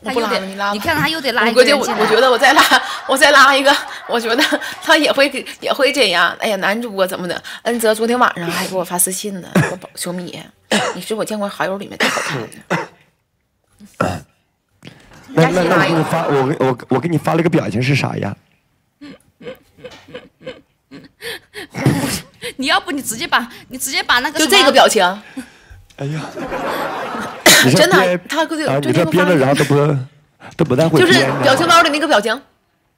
我不他又得拉了，你拉吧。你看他又得拉一个人进来。我我觉得我再拉 我再拉一个，我觉得他也会给也会这样。哎呀，男主播怎么的？恩泽昨天晚上还给我发私信呢，说宝小米，你是我见过好友里面最好看的。那那那我给你发，我给我我给你发了个表情是啥呀？你要不你直接把你直接把那个就这个表情，哎呀，真的，他估计啊，昨你这编的，然后都不都不太会就是表情包里那个表情，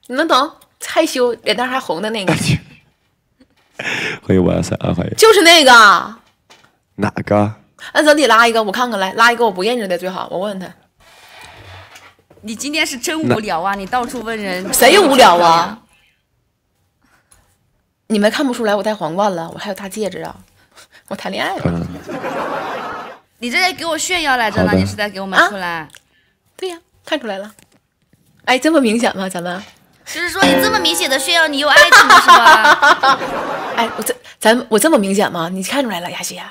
你能懂？害羞，脸蛋还红的那个，欢迎万三啊，欢迎就是那个。哪个？那咱得拉一个，我看看来，拉一个我不认识的最好，我问问他。你今天是真无聊啊！你到处问人，谁无聊啊？你们看不出来我戴皇冠了，我还有大戒指啊，我谈恋爱了。嗯，你这在给我炫耀来着呢？你是在给我们出来？对呀，看出来了。哎，这么明显吗？咱们？就是说你这么明显的炫耀你有爱情是吧？哎，我这咱我这么明显吗？你看出来了，雅西？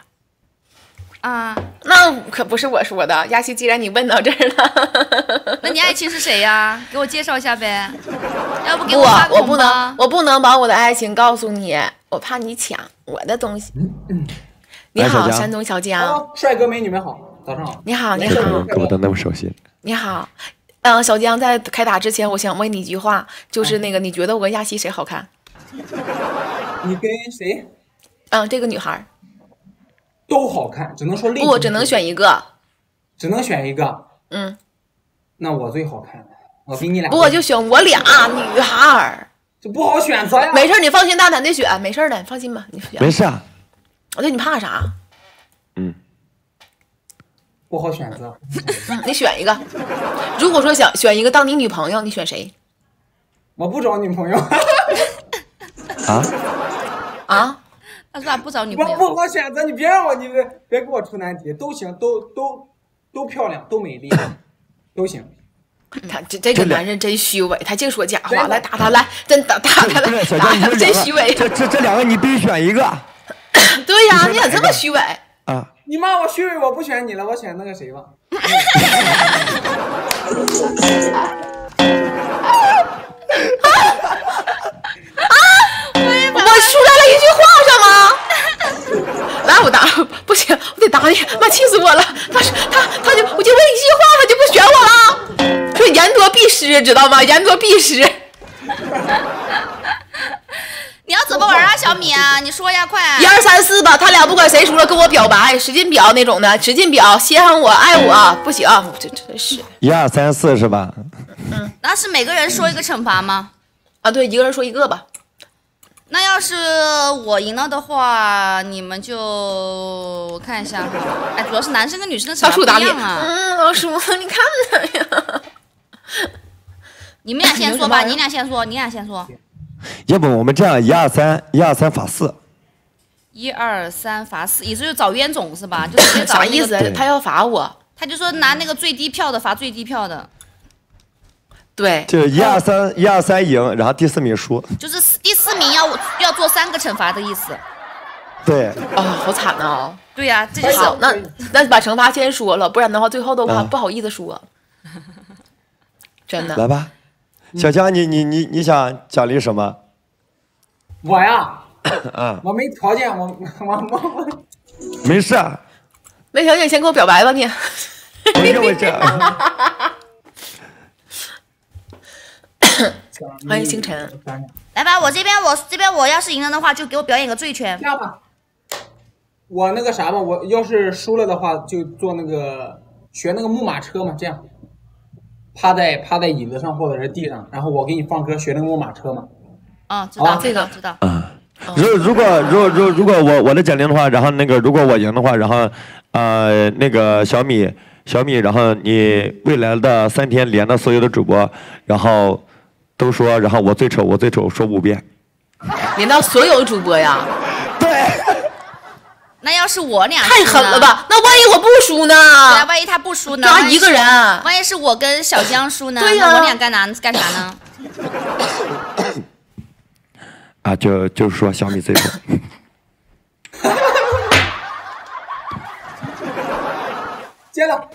啊，那可不是我说的，亚西。既然你问到这儿了，那你爱情是谁呀？给我介绍一下呗。要不给我，发我不能，我不能把我的爱情告诉你，我怕你抢我的东西。你好，山东小江。哦帅哥美女们好，早上好。你好，你好个，给我的那么熟悉。你好。嗯，小江，在开打之前，我想问你一句话，就是那个，你觉得我跟亚西谁好看？你跟谁嗯，这个女孩儿，都好看，只能说类型不，只能选一个。只能选一个。嗯，那我最好看，我比你俩。不，就选我俩女孩儿。这不好选择呀。没事，你放心大胆的选，没事的，你放心吧，你选。没事啊，我对你怕啥？嗯，不好选择。嗯，你选一个。如果说想选一个当你女朋友，你选谁？我不找女朋友。啊？啊？他说他不找女我朋友。不我选择，你别让我，你别别给我出难题，都行，都都都漂亮，都美丽，都行。他这这个男人真虚伪，他净说假话，来打他，来真打打他，来真虚伪。这这这两个你必须选一个对呀，你你咋这么虚伪？啊。你骂我虚伪，我不选你了，我选那个谁吧。知道吗？言多必失。你要怎么玩啊，小米啊？你说呀，快！一二三四吧，他俩不管谁输了跟我表白，使劲表那种的，使劲表，稀罕我，爱我，不行，这真是一二三四是吧？嗯那是每个人说一个惩罚吗？啊，对，一个人说一个吧。那要是我赢了的话，你们就我看一下哈。哎，主要是男生跟女生的惩罚打脸，一样啊。嗯，老鼠，你看他呀。你们俩先说吧，你你俩先说，你俩先说。要不我们这样，一二三，一二三罚四。一二三罚四，意思就是找冤种是吧？就直接找那个啥意思？他要罚我。他就说拿那个最低票的罚最低票的，对，就是一二三，一二三赢，然后第四名输。就是第四名要要做三个惩罚的意思。对，啊，好惨呐！对呀、这就是好，那那把惩罚先说了，不然的话最后的话嗯不好意思说。真的。来吧，小江，你你你你想奖励什么？我呀，啊，我没条件，我我我 我。没事啊，魏小姐，先给我表白吧你。不是我这。欢迎星辰。来吧，我这边我这边我要是赢了的话，就给我表演个醉拳这。样吧，我那个啥吧，我要是输了的话，就坐那个学那个木马车嘛，这样，趴在趴在椅子上或者是地上，然后我给你放歌，学那个木马车嘛。啊、知道、啊这个知道。嗯如如果如果如如果我我的奖励的话，然后那个如果我赢的话，然后呃那个小米小米，然后你未来的三天连的所有的主播，然后都说，然后我最丑我最丑说五遍。连到所有主播呀，那要是我俩太狠了吧？那万一我不输呢？对啊，万一他不输呢？抓万一个人万一是我跟小江输呢？对呀那我俩干啥干啥呢？啊，就就是说小米最丑。接了，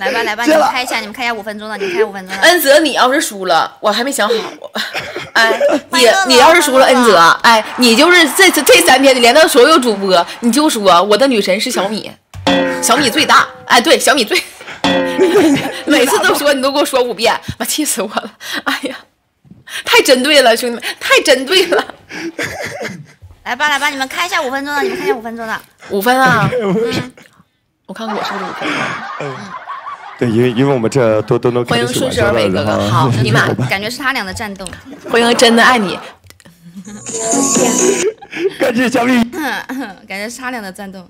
来吧来吧，你们开一下，你们开一下五分钟的，你们开五分钟的。恩泽，你要是输了，我还没想好。哎，你你要是输了，恩泽，哎，你就是这这这三天你连到所有主播，你就说我的女神是小米，小米最大。哎，对，小米最，每次都说你都给我说五遍，妈气死我了！哎呀，太针对了，兄弟们，太针对了。来吧来吧，你们开一下五分钟的，你们开一下五分钟的。五分啊？嗯，我看看我是不是五分。对，因为因为我们这都都能开欢迎顺势而为哥哥，好，尼玛，感觉是他俩的战斗。欢迎真的爱你，感谢小米。感觉是他俩的战斗。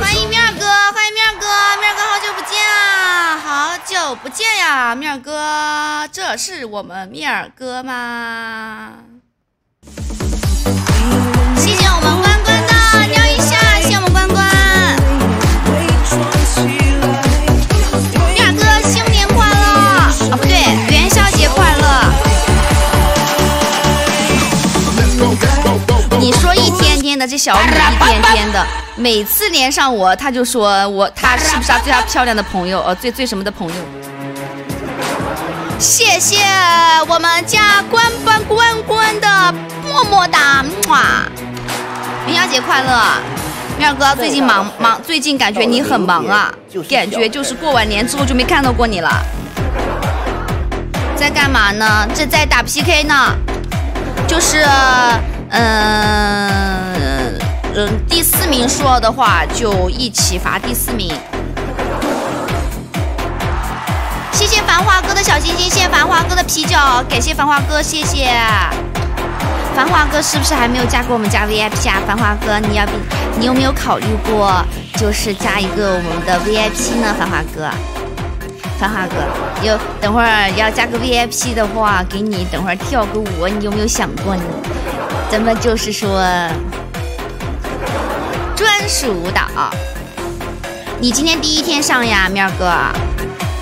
欢迎面儿哥，欢迎面儿哥，面儿哥好久不见啊，好久不见呀，面儿哥，这是我们面儿哥吗？的，这小米一天天的，每次连上我，他就说我他是不是他最漂亮的朋友？呃，最最什么的朋友？谢谢我们家关关关关的么么哒，哇！元宵节快乐，面儿哥最近忙忙，最近感觉你很忙啊，感觉就是过完年之后就没看到过你了，在干嘛呢？这在打 PK 呢，就是嗯嗯，第四名说的话就一起罚第四名。谢谢繁华哥的小心心，谢谢繁华哥的啤酒，感谢繁华哥，谢谢。繁华哥是不是还没有加过我们家 VIP 啊？繁华哥，你要不你有没有考虑过，就是加一个我们的 VIP 呢？繁华哥，繁华哥，有等会儿要加个 VIP 的话，给你等会儿跳个舞，你有没有想过呢？咱们就是说专属舞蹈。你今天第一天上呀，面哥，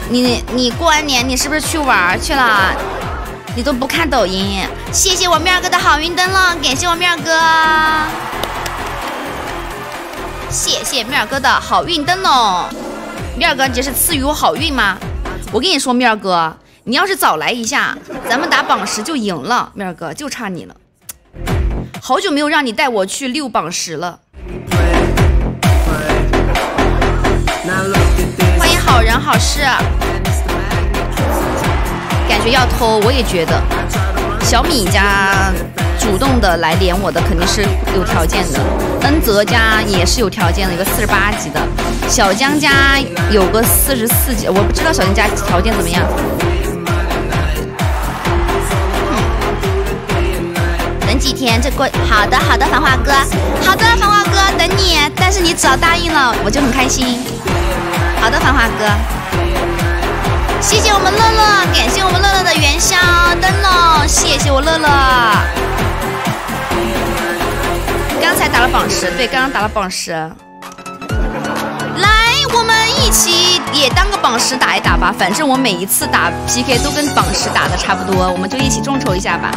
你你过完年你是不是去玩去了？你都不看抖音，谢谢我面哥的好运灯笼，感谢我面哥，谢谢面哥的好运灯笼。面哥，你这是赐予我好运吗？我跟你说，面哥，你要是早来一下，咱们打榜十就赢了。面哥，就差你了。好久没有让你带我去六榜十了。好事，感觉要偷，我也觉得。小米家主动的来连我的肯定是有条件的，恩泽家也是有条件的，有个四十八级的，小江家有个四十四级，我不知道小江家条件怎么样。等几天，这过好的好的，繁华哥，好的繁华哥，等你，但是你只要答应了，我就很开心。好的，繁华哥，谢谢我们乐乐，感谢我们乐乐的元宵灯笼，谢谢我乐乐。刚才打了榜十，对，刚刚打了榜十。来，我们一起也当个榜十打一打吧，反正我每一次打 PK 都跟榜十打的差不多，我们就一起众筹一下吧，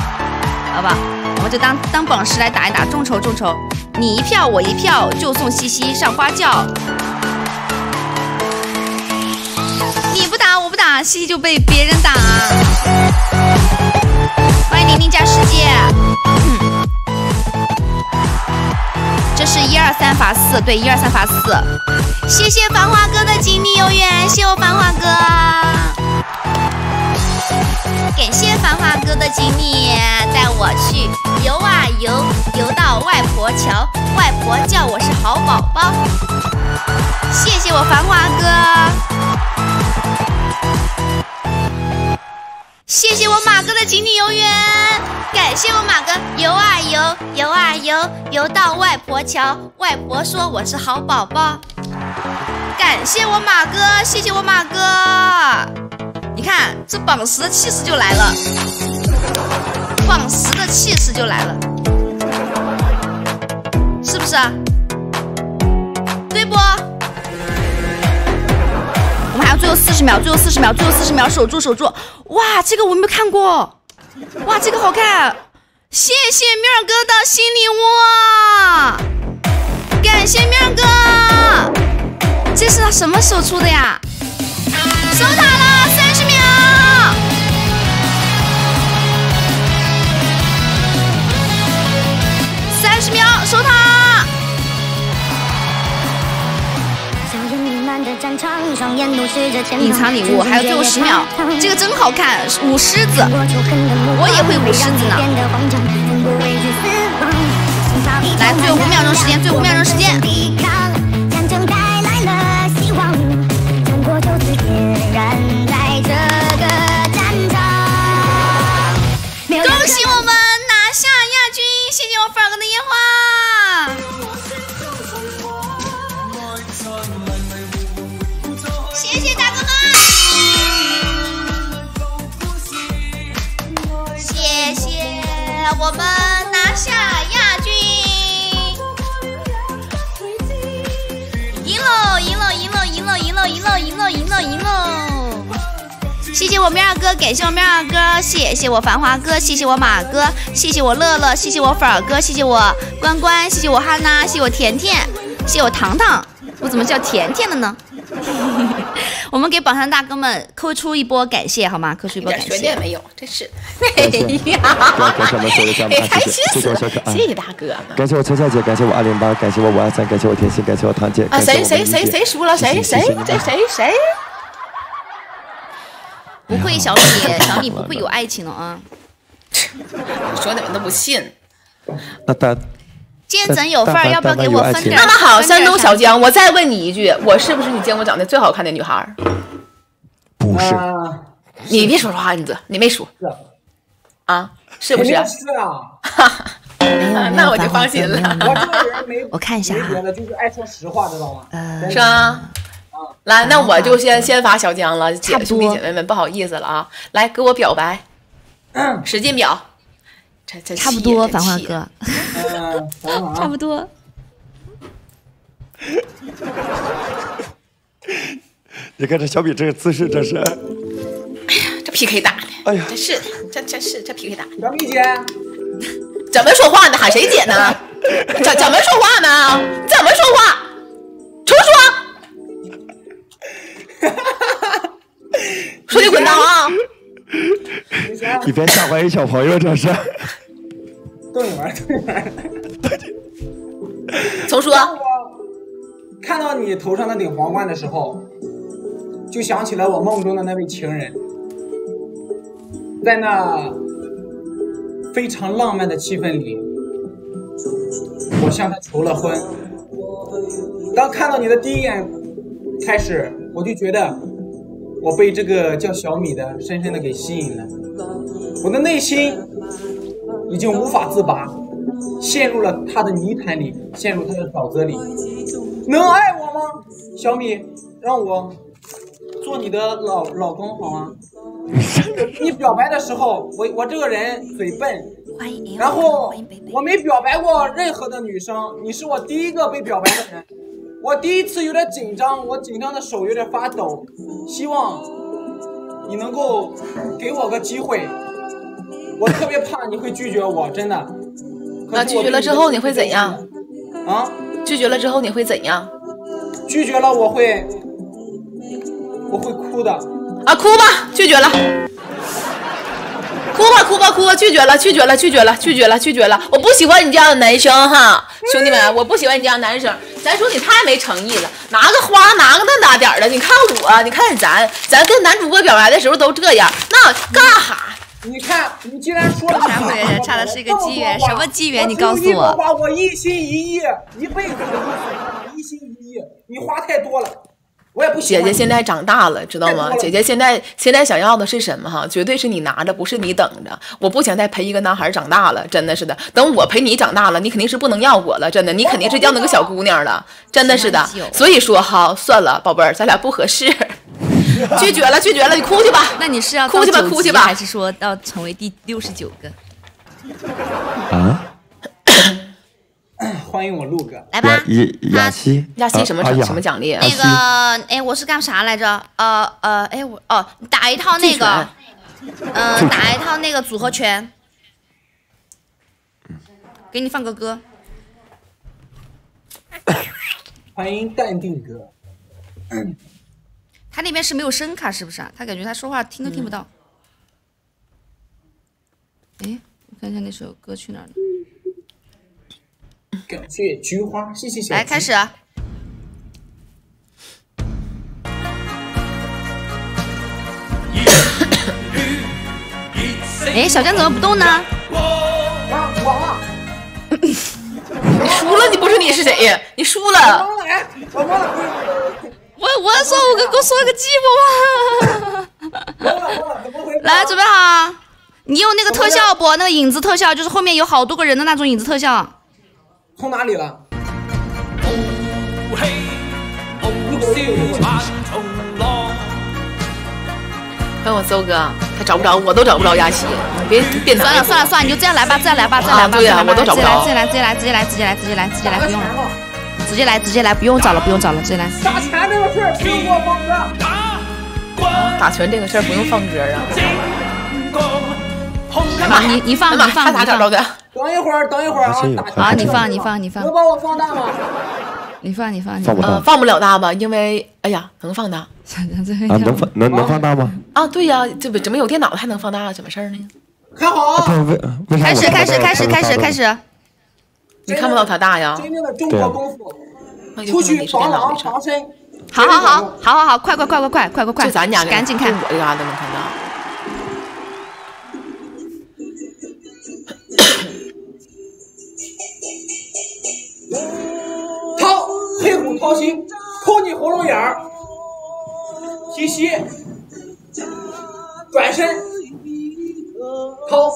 好吧？我们就当当榜十来打一打，众筹众筹，你一票我一票，就送西西上花轿。打我不打，西西就被别人打。欢迎玲玲家世界。这是一二三罚四，对，一二三罚四。谢谢繁华哥的锦鲤游园，谢我繁华哥。感谢繁华哥的锦鲤，带我去游啊游，游到外婆桥，外婆叫我是好宝宝。谢谢我繁华哥，谢谢我马哥的锦鲤游园，感谢我马哥游啊游，游啊游，游到外婆桥，外婆说我是好宝宝。感谢我马哥，谢谢我马哥。你看这榜十的气势就来了，榜十的气势就来了，是不是啊？对不？我们还有最后四十秒，最后四十秒，最后四十秒，守住守住！哇，这个我没有看过，哇，这个好看！谢谢面哥的新礼物，感谢面哥，这是他什么时候出的呀？守塔了，三十秒，三十秒，守塔。隐藏礼物还有最后十秒，这个真好看，舞狮子，我也会舞狮子呢。来，最后五秒钟时间，最后五秒钟时间。我们拿下亚军，赢喽！赢喽！赢喽！赢喽！赢喽！赢喽！赢喽！赢喽！赢喽！谢谢我喵儿哥，感谢我喵儿哥，谢谢我繁华哥，谢谢我马哥，谢谢我乐乐，谢谢我粉儿哥，谢谢我关关，谢谢我汉娜，谢谢我甜甜，谢谢我糖糖，我怎么叫甜甜的呢？我们给榜上大哥们扣出一波感谢好吗？扣出一波感悬谢念。没有，真是。感谢哎呀，感谢我小可，爱谢谢大哥。感谢我陈小姐，感谢我二零八，感谢我五二三，感谢我甜心，感谢我堂姐，啊，谁谁谁谁输了？谁谁谢谢谢谢你们这谁谁？不会小米，小米不会有爱情了啊！说你们都不信。那大今天咱有份儿，要不要给我分点儿？那么好，山东小江，我再问你一句，我是不是你见过长得最好看的女孩儿？不是，你别说实话，你这你没说啊？是不是？是啊，啊那我就放心了。我看一下哈没别的，就是爱说实话，知道吗？呃是吧？来，那我就先先罚小江了，姐兄弟姐妹们，不好意思了啊！来，给我表白，使劲表，差不多，繁华哥，差不多。你看这小米这个姿势，这是，哎呀这 PK 打的，哎呀，真是这真是这 PK 打的，小米姐，怎么说话呢？喊谁姐呢？怎怎么说话呢？怎么说话？重说，说你滚蛋啊！你别吓坏一小朋友，这是。逗你玩儿，逗你玩儿。重说，看到你头上那顶皇冠的时候，就想起了我梦中的那位情人，在那非常浪漫的气氛里，我向她求了婚。当看到你的第一眼开始，我就觉得我被这个叫小米的深深的给吸引了，我的内心已经无法自拔，陷入了他的泥潭里，陷入他的沼泽里。能爱我吗，小米？让我做你的老老公好吗？你表白的时候，我我这个人嘴笨，然后我没表白过任何的女生，你是我第一个被表白的人。我第一次有点紧张，我紧张的手有点发抖，希望你能够给我个机会。我特别怕你会拒绝我，真的。那拒绝了之后你会怎样？啊？拒绝了之后你会怎样？拒绝了我会，我会哭的。啊，哭吧，拒绝了。哭吧，哭吧，哭吧！拒绝了，拒绝了，拒绝了，拒绝了，拒绝了！我不喜欢你这样的男生哈，兄弟们，我不喜欢你这样的男生。咱说你太没诚意了，拿个花，拿个那大点儿的。你看我，你看咱，咱跟男主播表白的时候都这样，那干哈？你看，你既然说了啥回事？差的是一个机缘，什么机缘？你告诉我。把我一心一意，一辈子的一心一意，你花太多了。我也不喜姐欢姐现在长大了，知道吗？姐姐现在现在想要的是什么哈？绝对是你拿着，不是你等着。我不想再陪一个男孩长大了，真的是的。等我陪你长大了，你肯定是不能要我了，真的，你肯定是要那个小姑娘了，真的是的。所以说哈，算了，宝贝儿，咱俩不合适，拒绝了，拒绝了，你哭去吧。那你是要哭去吧哭去吧还是说要成为第六十九个？啊？欢迎我陆哥。来吧雅，雅雅西，亚西什么奖啊啊什么奖励啊那个，哎，我是干啥来着？呃呃，哎，我哦，打一套那个，呃，打一套那个组合拳，给你放个歌。欢迎淡定哥。他那边是没有声卡，是不是啊？他感觉他说话听都听不到。哎，我看一下那首歌去哪儿了？感谢菊花，谢谢小来，开始。啊。哎，小江怎么不动呢？你 输了，你不是你是谁呀？你输了。哎，我，我我说我哥给我说个寂寞吧。来，准备好。你用那个特效不？那个影子特效，就是后面有好多个人的那种影子特效。从哪里了？帮我搜哥，他找不着，我都找不着雅琪，你别你别拿算了算了算了，你就这样来吧，这样来吧，这样来吧，啊对呀这样来吧我都找不着直接来，直接来，直接来，直接来，直接来，直接来，直接来，不用了，直接来，直接来，不用找了，不用找了，直接来。打拳这个事儿不用给我放歌。打拳这个事儿不用放歌啊。哎好，你你放哎妈你放你他咋找着放的？等一会儿，等一会儿啊！打拳好，你放你放你放能把我放大吗？你放你放你放不大嗯，放不了大吧？因为哎呀，能放大 啊，能放能能放大吗？啊？对呀，这不怎么有电脑还能放大？怎么事儿呢？看好开始开始开始开始开始，你看不到他大呀？真正的中国功夫，出去防狼防身。好好好好好好，快快快快快快快快，就咱家赶紧看就，我这嘎达能看到。掏黑虎掏心，抠你喉咙眼儿，提膝，转身，掏，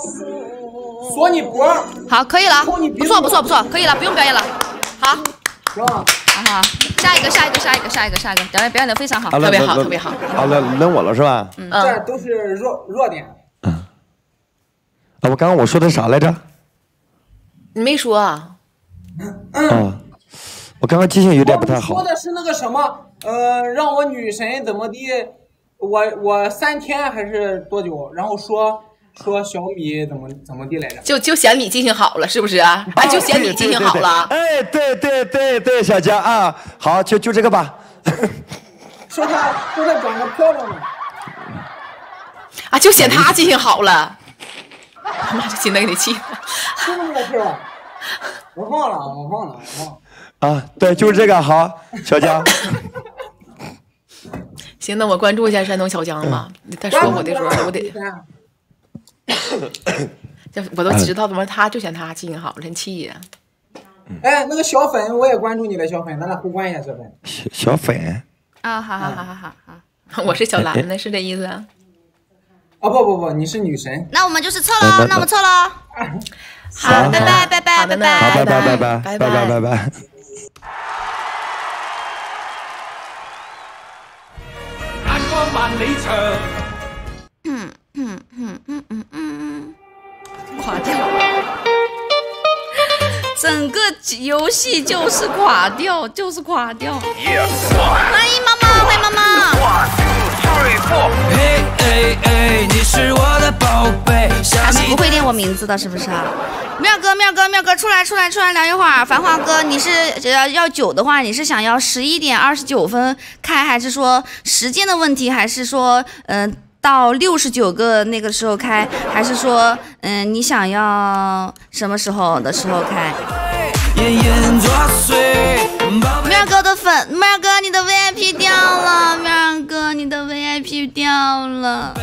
锁你脖，好，可以了，不错不错不错，可以了，不用表演了，好，行吧？好好，下一个下一个下一个下一个下一个，表演表演的非常好，特别好特别好好了，轮我了是吧？嗯这都是弱弱点。啊，我刚刚我说的啥来着？你没说啊？啊，我刚刚记性有点不太好说。的是那个什么，呃，让我女神怎么地，我我三天还是多久？然后说说小米怎么怎么地来着？就就嫌你记性好了，是不是啊？啊，就嫌你记性好了。哎，对对对对，小江啊，好，就就这个吧。说她说她长得漂亮呢。啊，就嫌他记性好了。妈，这心都给你气的。就那么个事儿。我忘了，我忘了，我忘了。啊，对，就是这个。好，小江，行，那我关注一下山东小江吧。你再说我的时候，我得，这我都知道，怎么他就嫌他记性好，真气呀。哎，那个小粉我也关注你了，小粉，咱俩互关一下，小粉。小小粉，啊，好好好好好好，我是小兰呢，是这意思啊？啊不不不，你是女神。那我们就是撤了那喽，那我们撤喽，好，拜拜拜拜拜好，拜拜拜拜拜拜拜拜拜。眼光萬里長。嗯嗯嗯嗯嗯嗯，垮掉。整个游戏就是垮掉，就是垮掉。欢迎妈妈，欢迎妈妈。嘿哎哎，你是我的宝贝，他是不会念我名字的，是不是啊？妙哥，妙哥，妙哥，出来，出来，出来聊一会儿。繁华哥，你是要要酒的话，你是想要十一点二十九分开，还是说时间的问题，还是说嗯、呃到六十九个那个时候开，还是说嗯、你想要什么时候的时候开？隐隐作祟。妙哥的粉，妙哥你的 VIP 掉了，妙哥你的 VIP 掉了。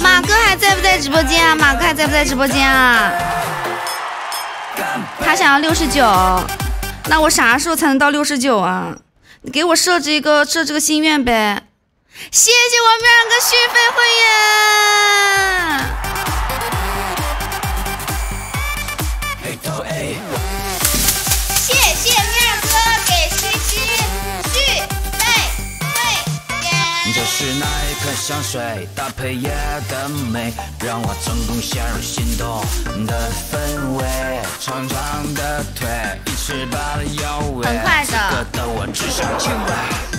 马哥还在不在直播间啊？马哥还在不在直播间啊？他想要六十九，那我啥时候才能到六十九啊？你给我设置一个设置个心愿呗。谢谢我面哥续费会员。那一颗香水搭配夜的美，让我成功陷入心动的氛围。长长的腿，一尺八的腰围，很快的我只想亲吻。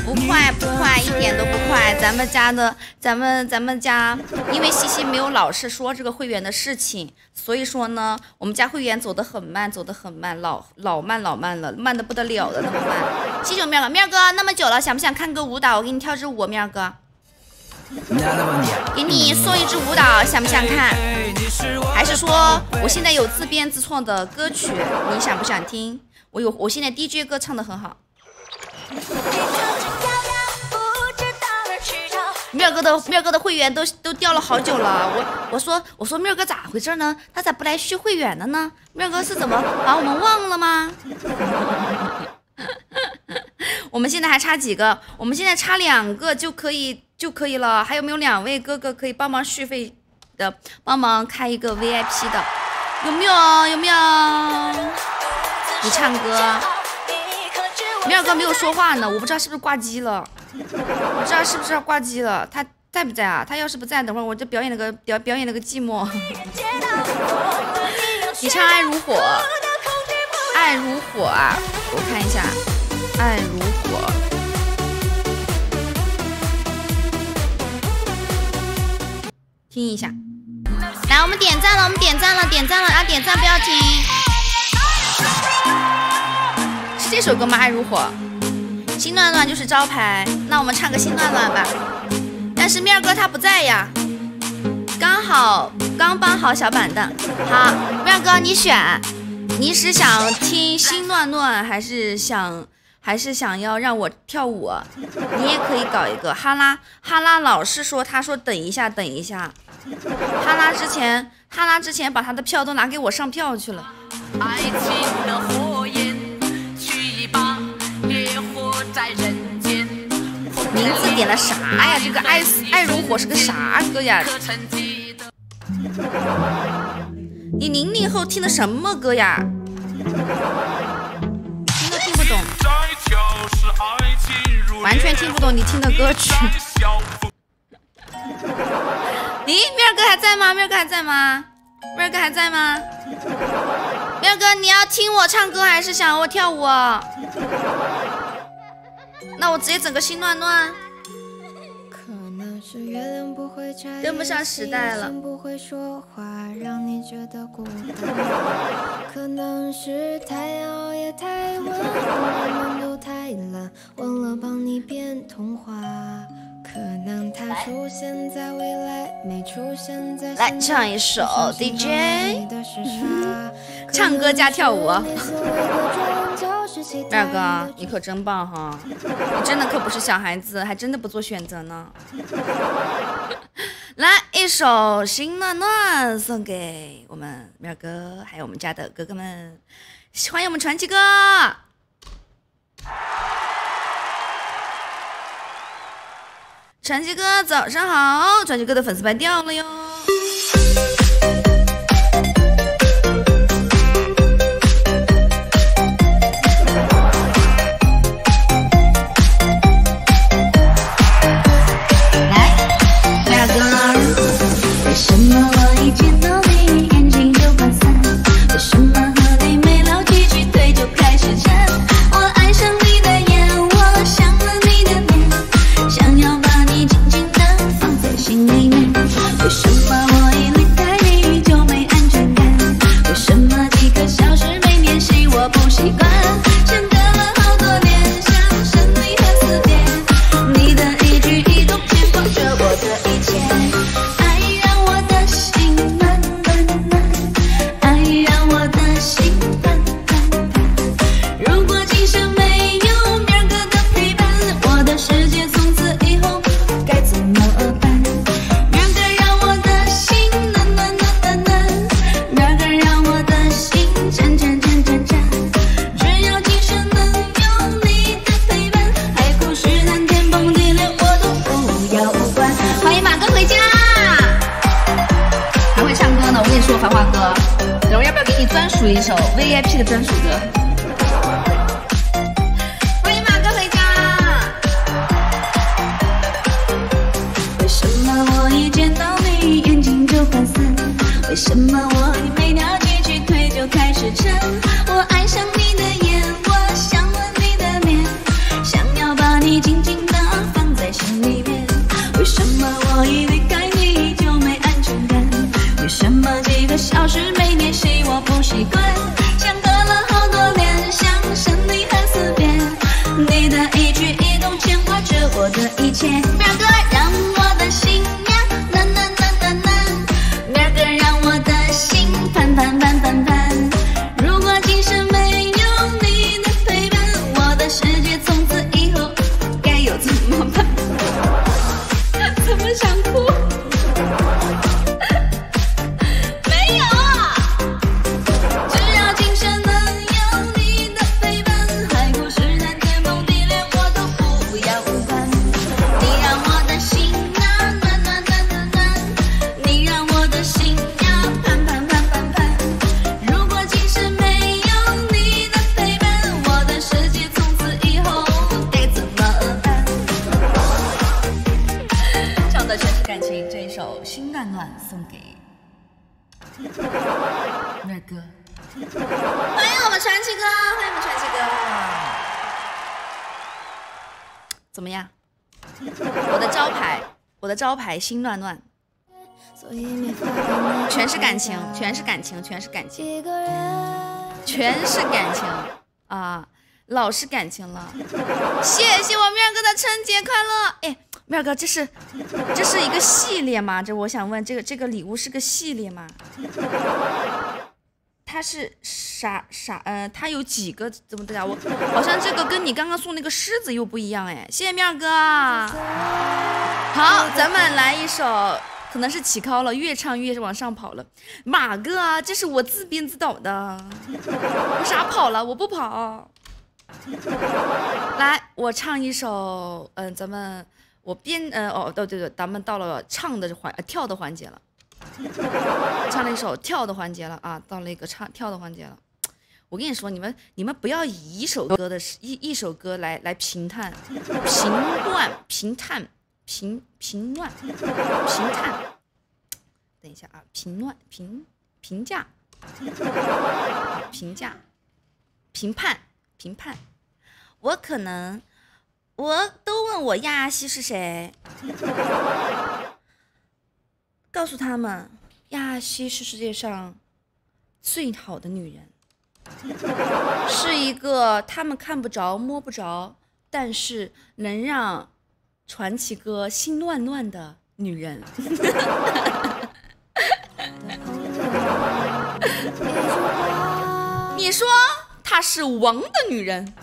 不快不快，一点都不快。咱们家的，咱们咱们家，因为西西没有老是说这个会员的事情，所以说呢，我们家会员走得很慢，走得很慢，老老慢老慢了，慢的不得了的那么慢。谢谢我面哥，面哥那么久了，想不想看个舞蹈？我给你跳支舞，面哥，给你送一支舞蹈，想不想看？还是说我现在有自编自创的歌曲，你想不想听？我有，我现在 DJ 歌唱的很好。妙哥的妙哥的会员都都掉了好久了，我我说我说妙哥咋回事呢？他咋不来续会员了呢？妙哥是怎么把我们忘了吗？我们现在还差几个？我们现在差两个就可以就可以了。还有没有两位哥哥可以帮忙续费的，帮忙开一个 VIP 的？有没有？有没有？你唱歌。妙哥没有说话呢，我不知道是不是挂机了。我不知道是不是挂机了？他在不在啊？他要是不在，等会儿我就表演了个表表演了个寂寞。你唱《爱如火》，爱如火啊！我看一下，爱如火。听一下，来，我们点赞了，我们点赞了，点赞了啊！点赞不要停。是这首歌吗？爱如火，心暖暖就是招牌。那我们唱个心暖暖吧。但是面儿哥他不在呀，刚好刚搬好小板凳。好，面儿哥你选，你是想听心暖暖，还是想还是想要让我跳舞？你也可以搞一个哈拉哈拉老是说，他说等一下等一下。哈拉之前哈拉之前把他的票都拿给我上票去了。爱情的火焰，烈火在人间。名字点了啥呀？这个爱爱如火是个啥歌呀？你零零后听的什么歌呀？完全听不懂你听的歌曲。咦，面儿哥还在吗？面儿哥还在吗？面儿哥还在吗？面儿哥，你要听我唱歌还是想我跳舞？那我直接整个心乱乱。可能是月亮。不会说话，让你觉得孤单。可能是太阳也太温，我们都太懒，忘了帮你编童话。可能它出现在未来，没出现在来唱一首 DJ，唱歌加跳舞。二哥，你可真棒哈！你真的可不是小孩子，还真的不做选择呢。来一首《心暖暖》送给我们面哥，还有我们家的哥哥们，欢迎我们传奇哥。传奇哥，早上好！传奇哥的粉丝牌掉了哟。面 哥，欢迎我们传奇哥，欢迎我们传奇哥。怎么样？我的招牌，我的招牌心乱乱，全是感情，全是感情，全是感情，全是感情啊！老是感情了。谢谢我面哥的春节快乐！哎，妙哥，这是这是一个系列吗？这我想问，这个这个礼物是个系列吗？它是啥啥？呃，它有几个？怎么的啊？我好像这个跟你刚刚送那个狮子又不一样哎。谢谢妙哥。好，咱们来一首，可能是起高了，越唱越往上跑了。马哥，这是我自编自导的，我啥跑了？我不跑。来，我唱一首，嗯、咱们我编，呃，哦，对对对，咱们到了唱的环、呃跳的环节了，唱了一首跳的环节了啊，到了一个唱跳的环节了。我跟你说，你们你们不要以一首歌的一一首歌来来评判、评断、评判、评评乱、评判。等一下啊，评论、评评价、评价、评判、评判。我可能，我都问我亚亚西是谁，告诉他们，亚亚西是世界上最好的女人，是一个他们看不着、摸不着，但是能让传奇哥心乱乱的女人。你说她是王的女人，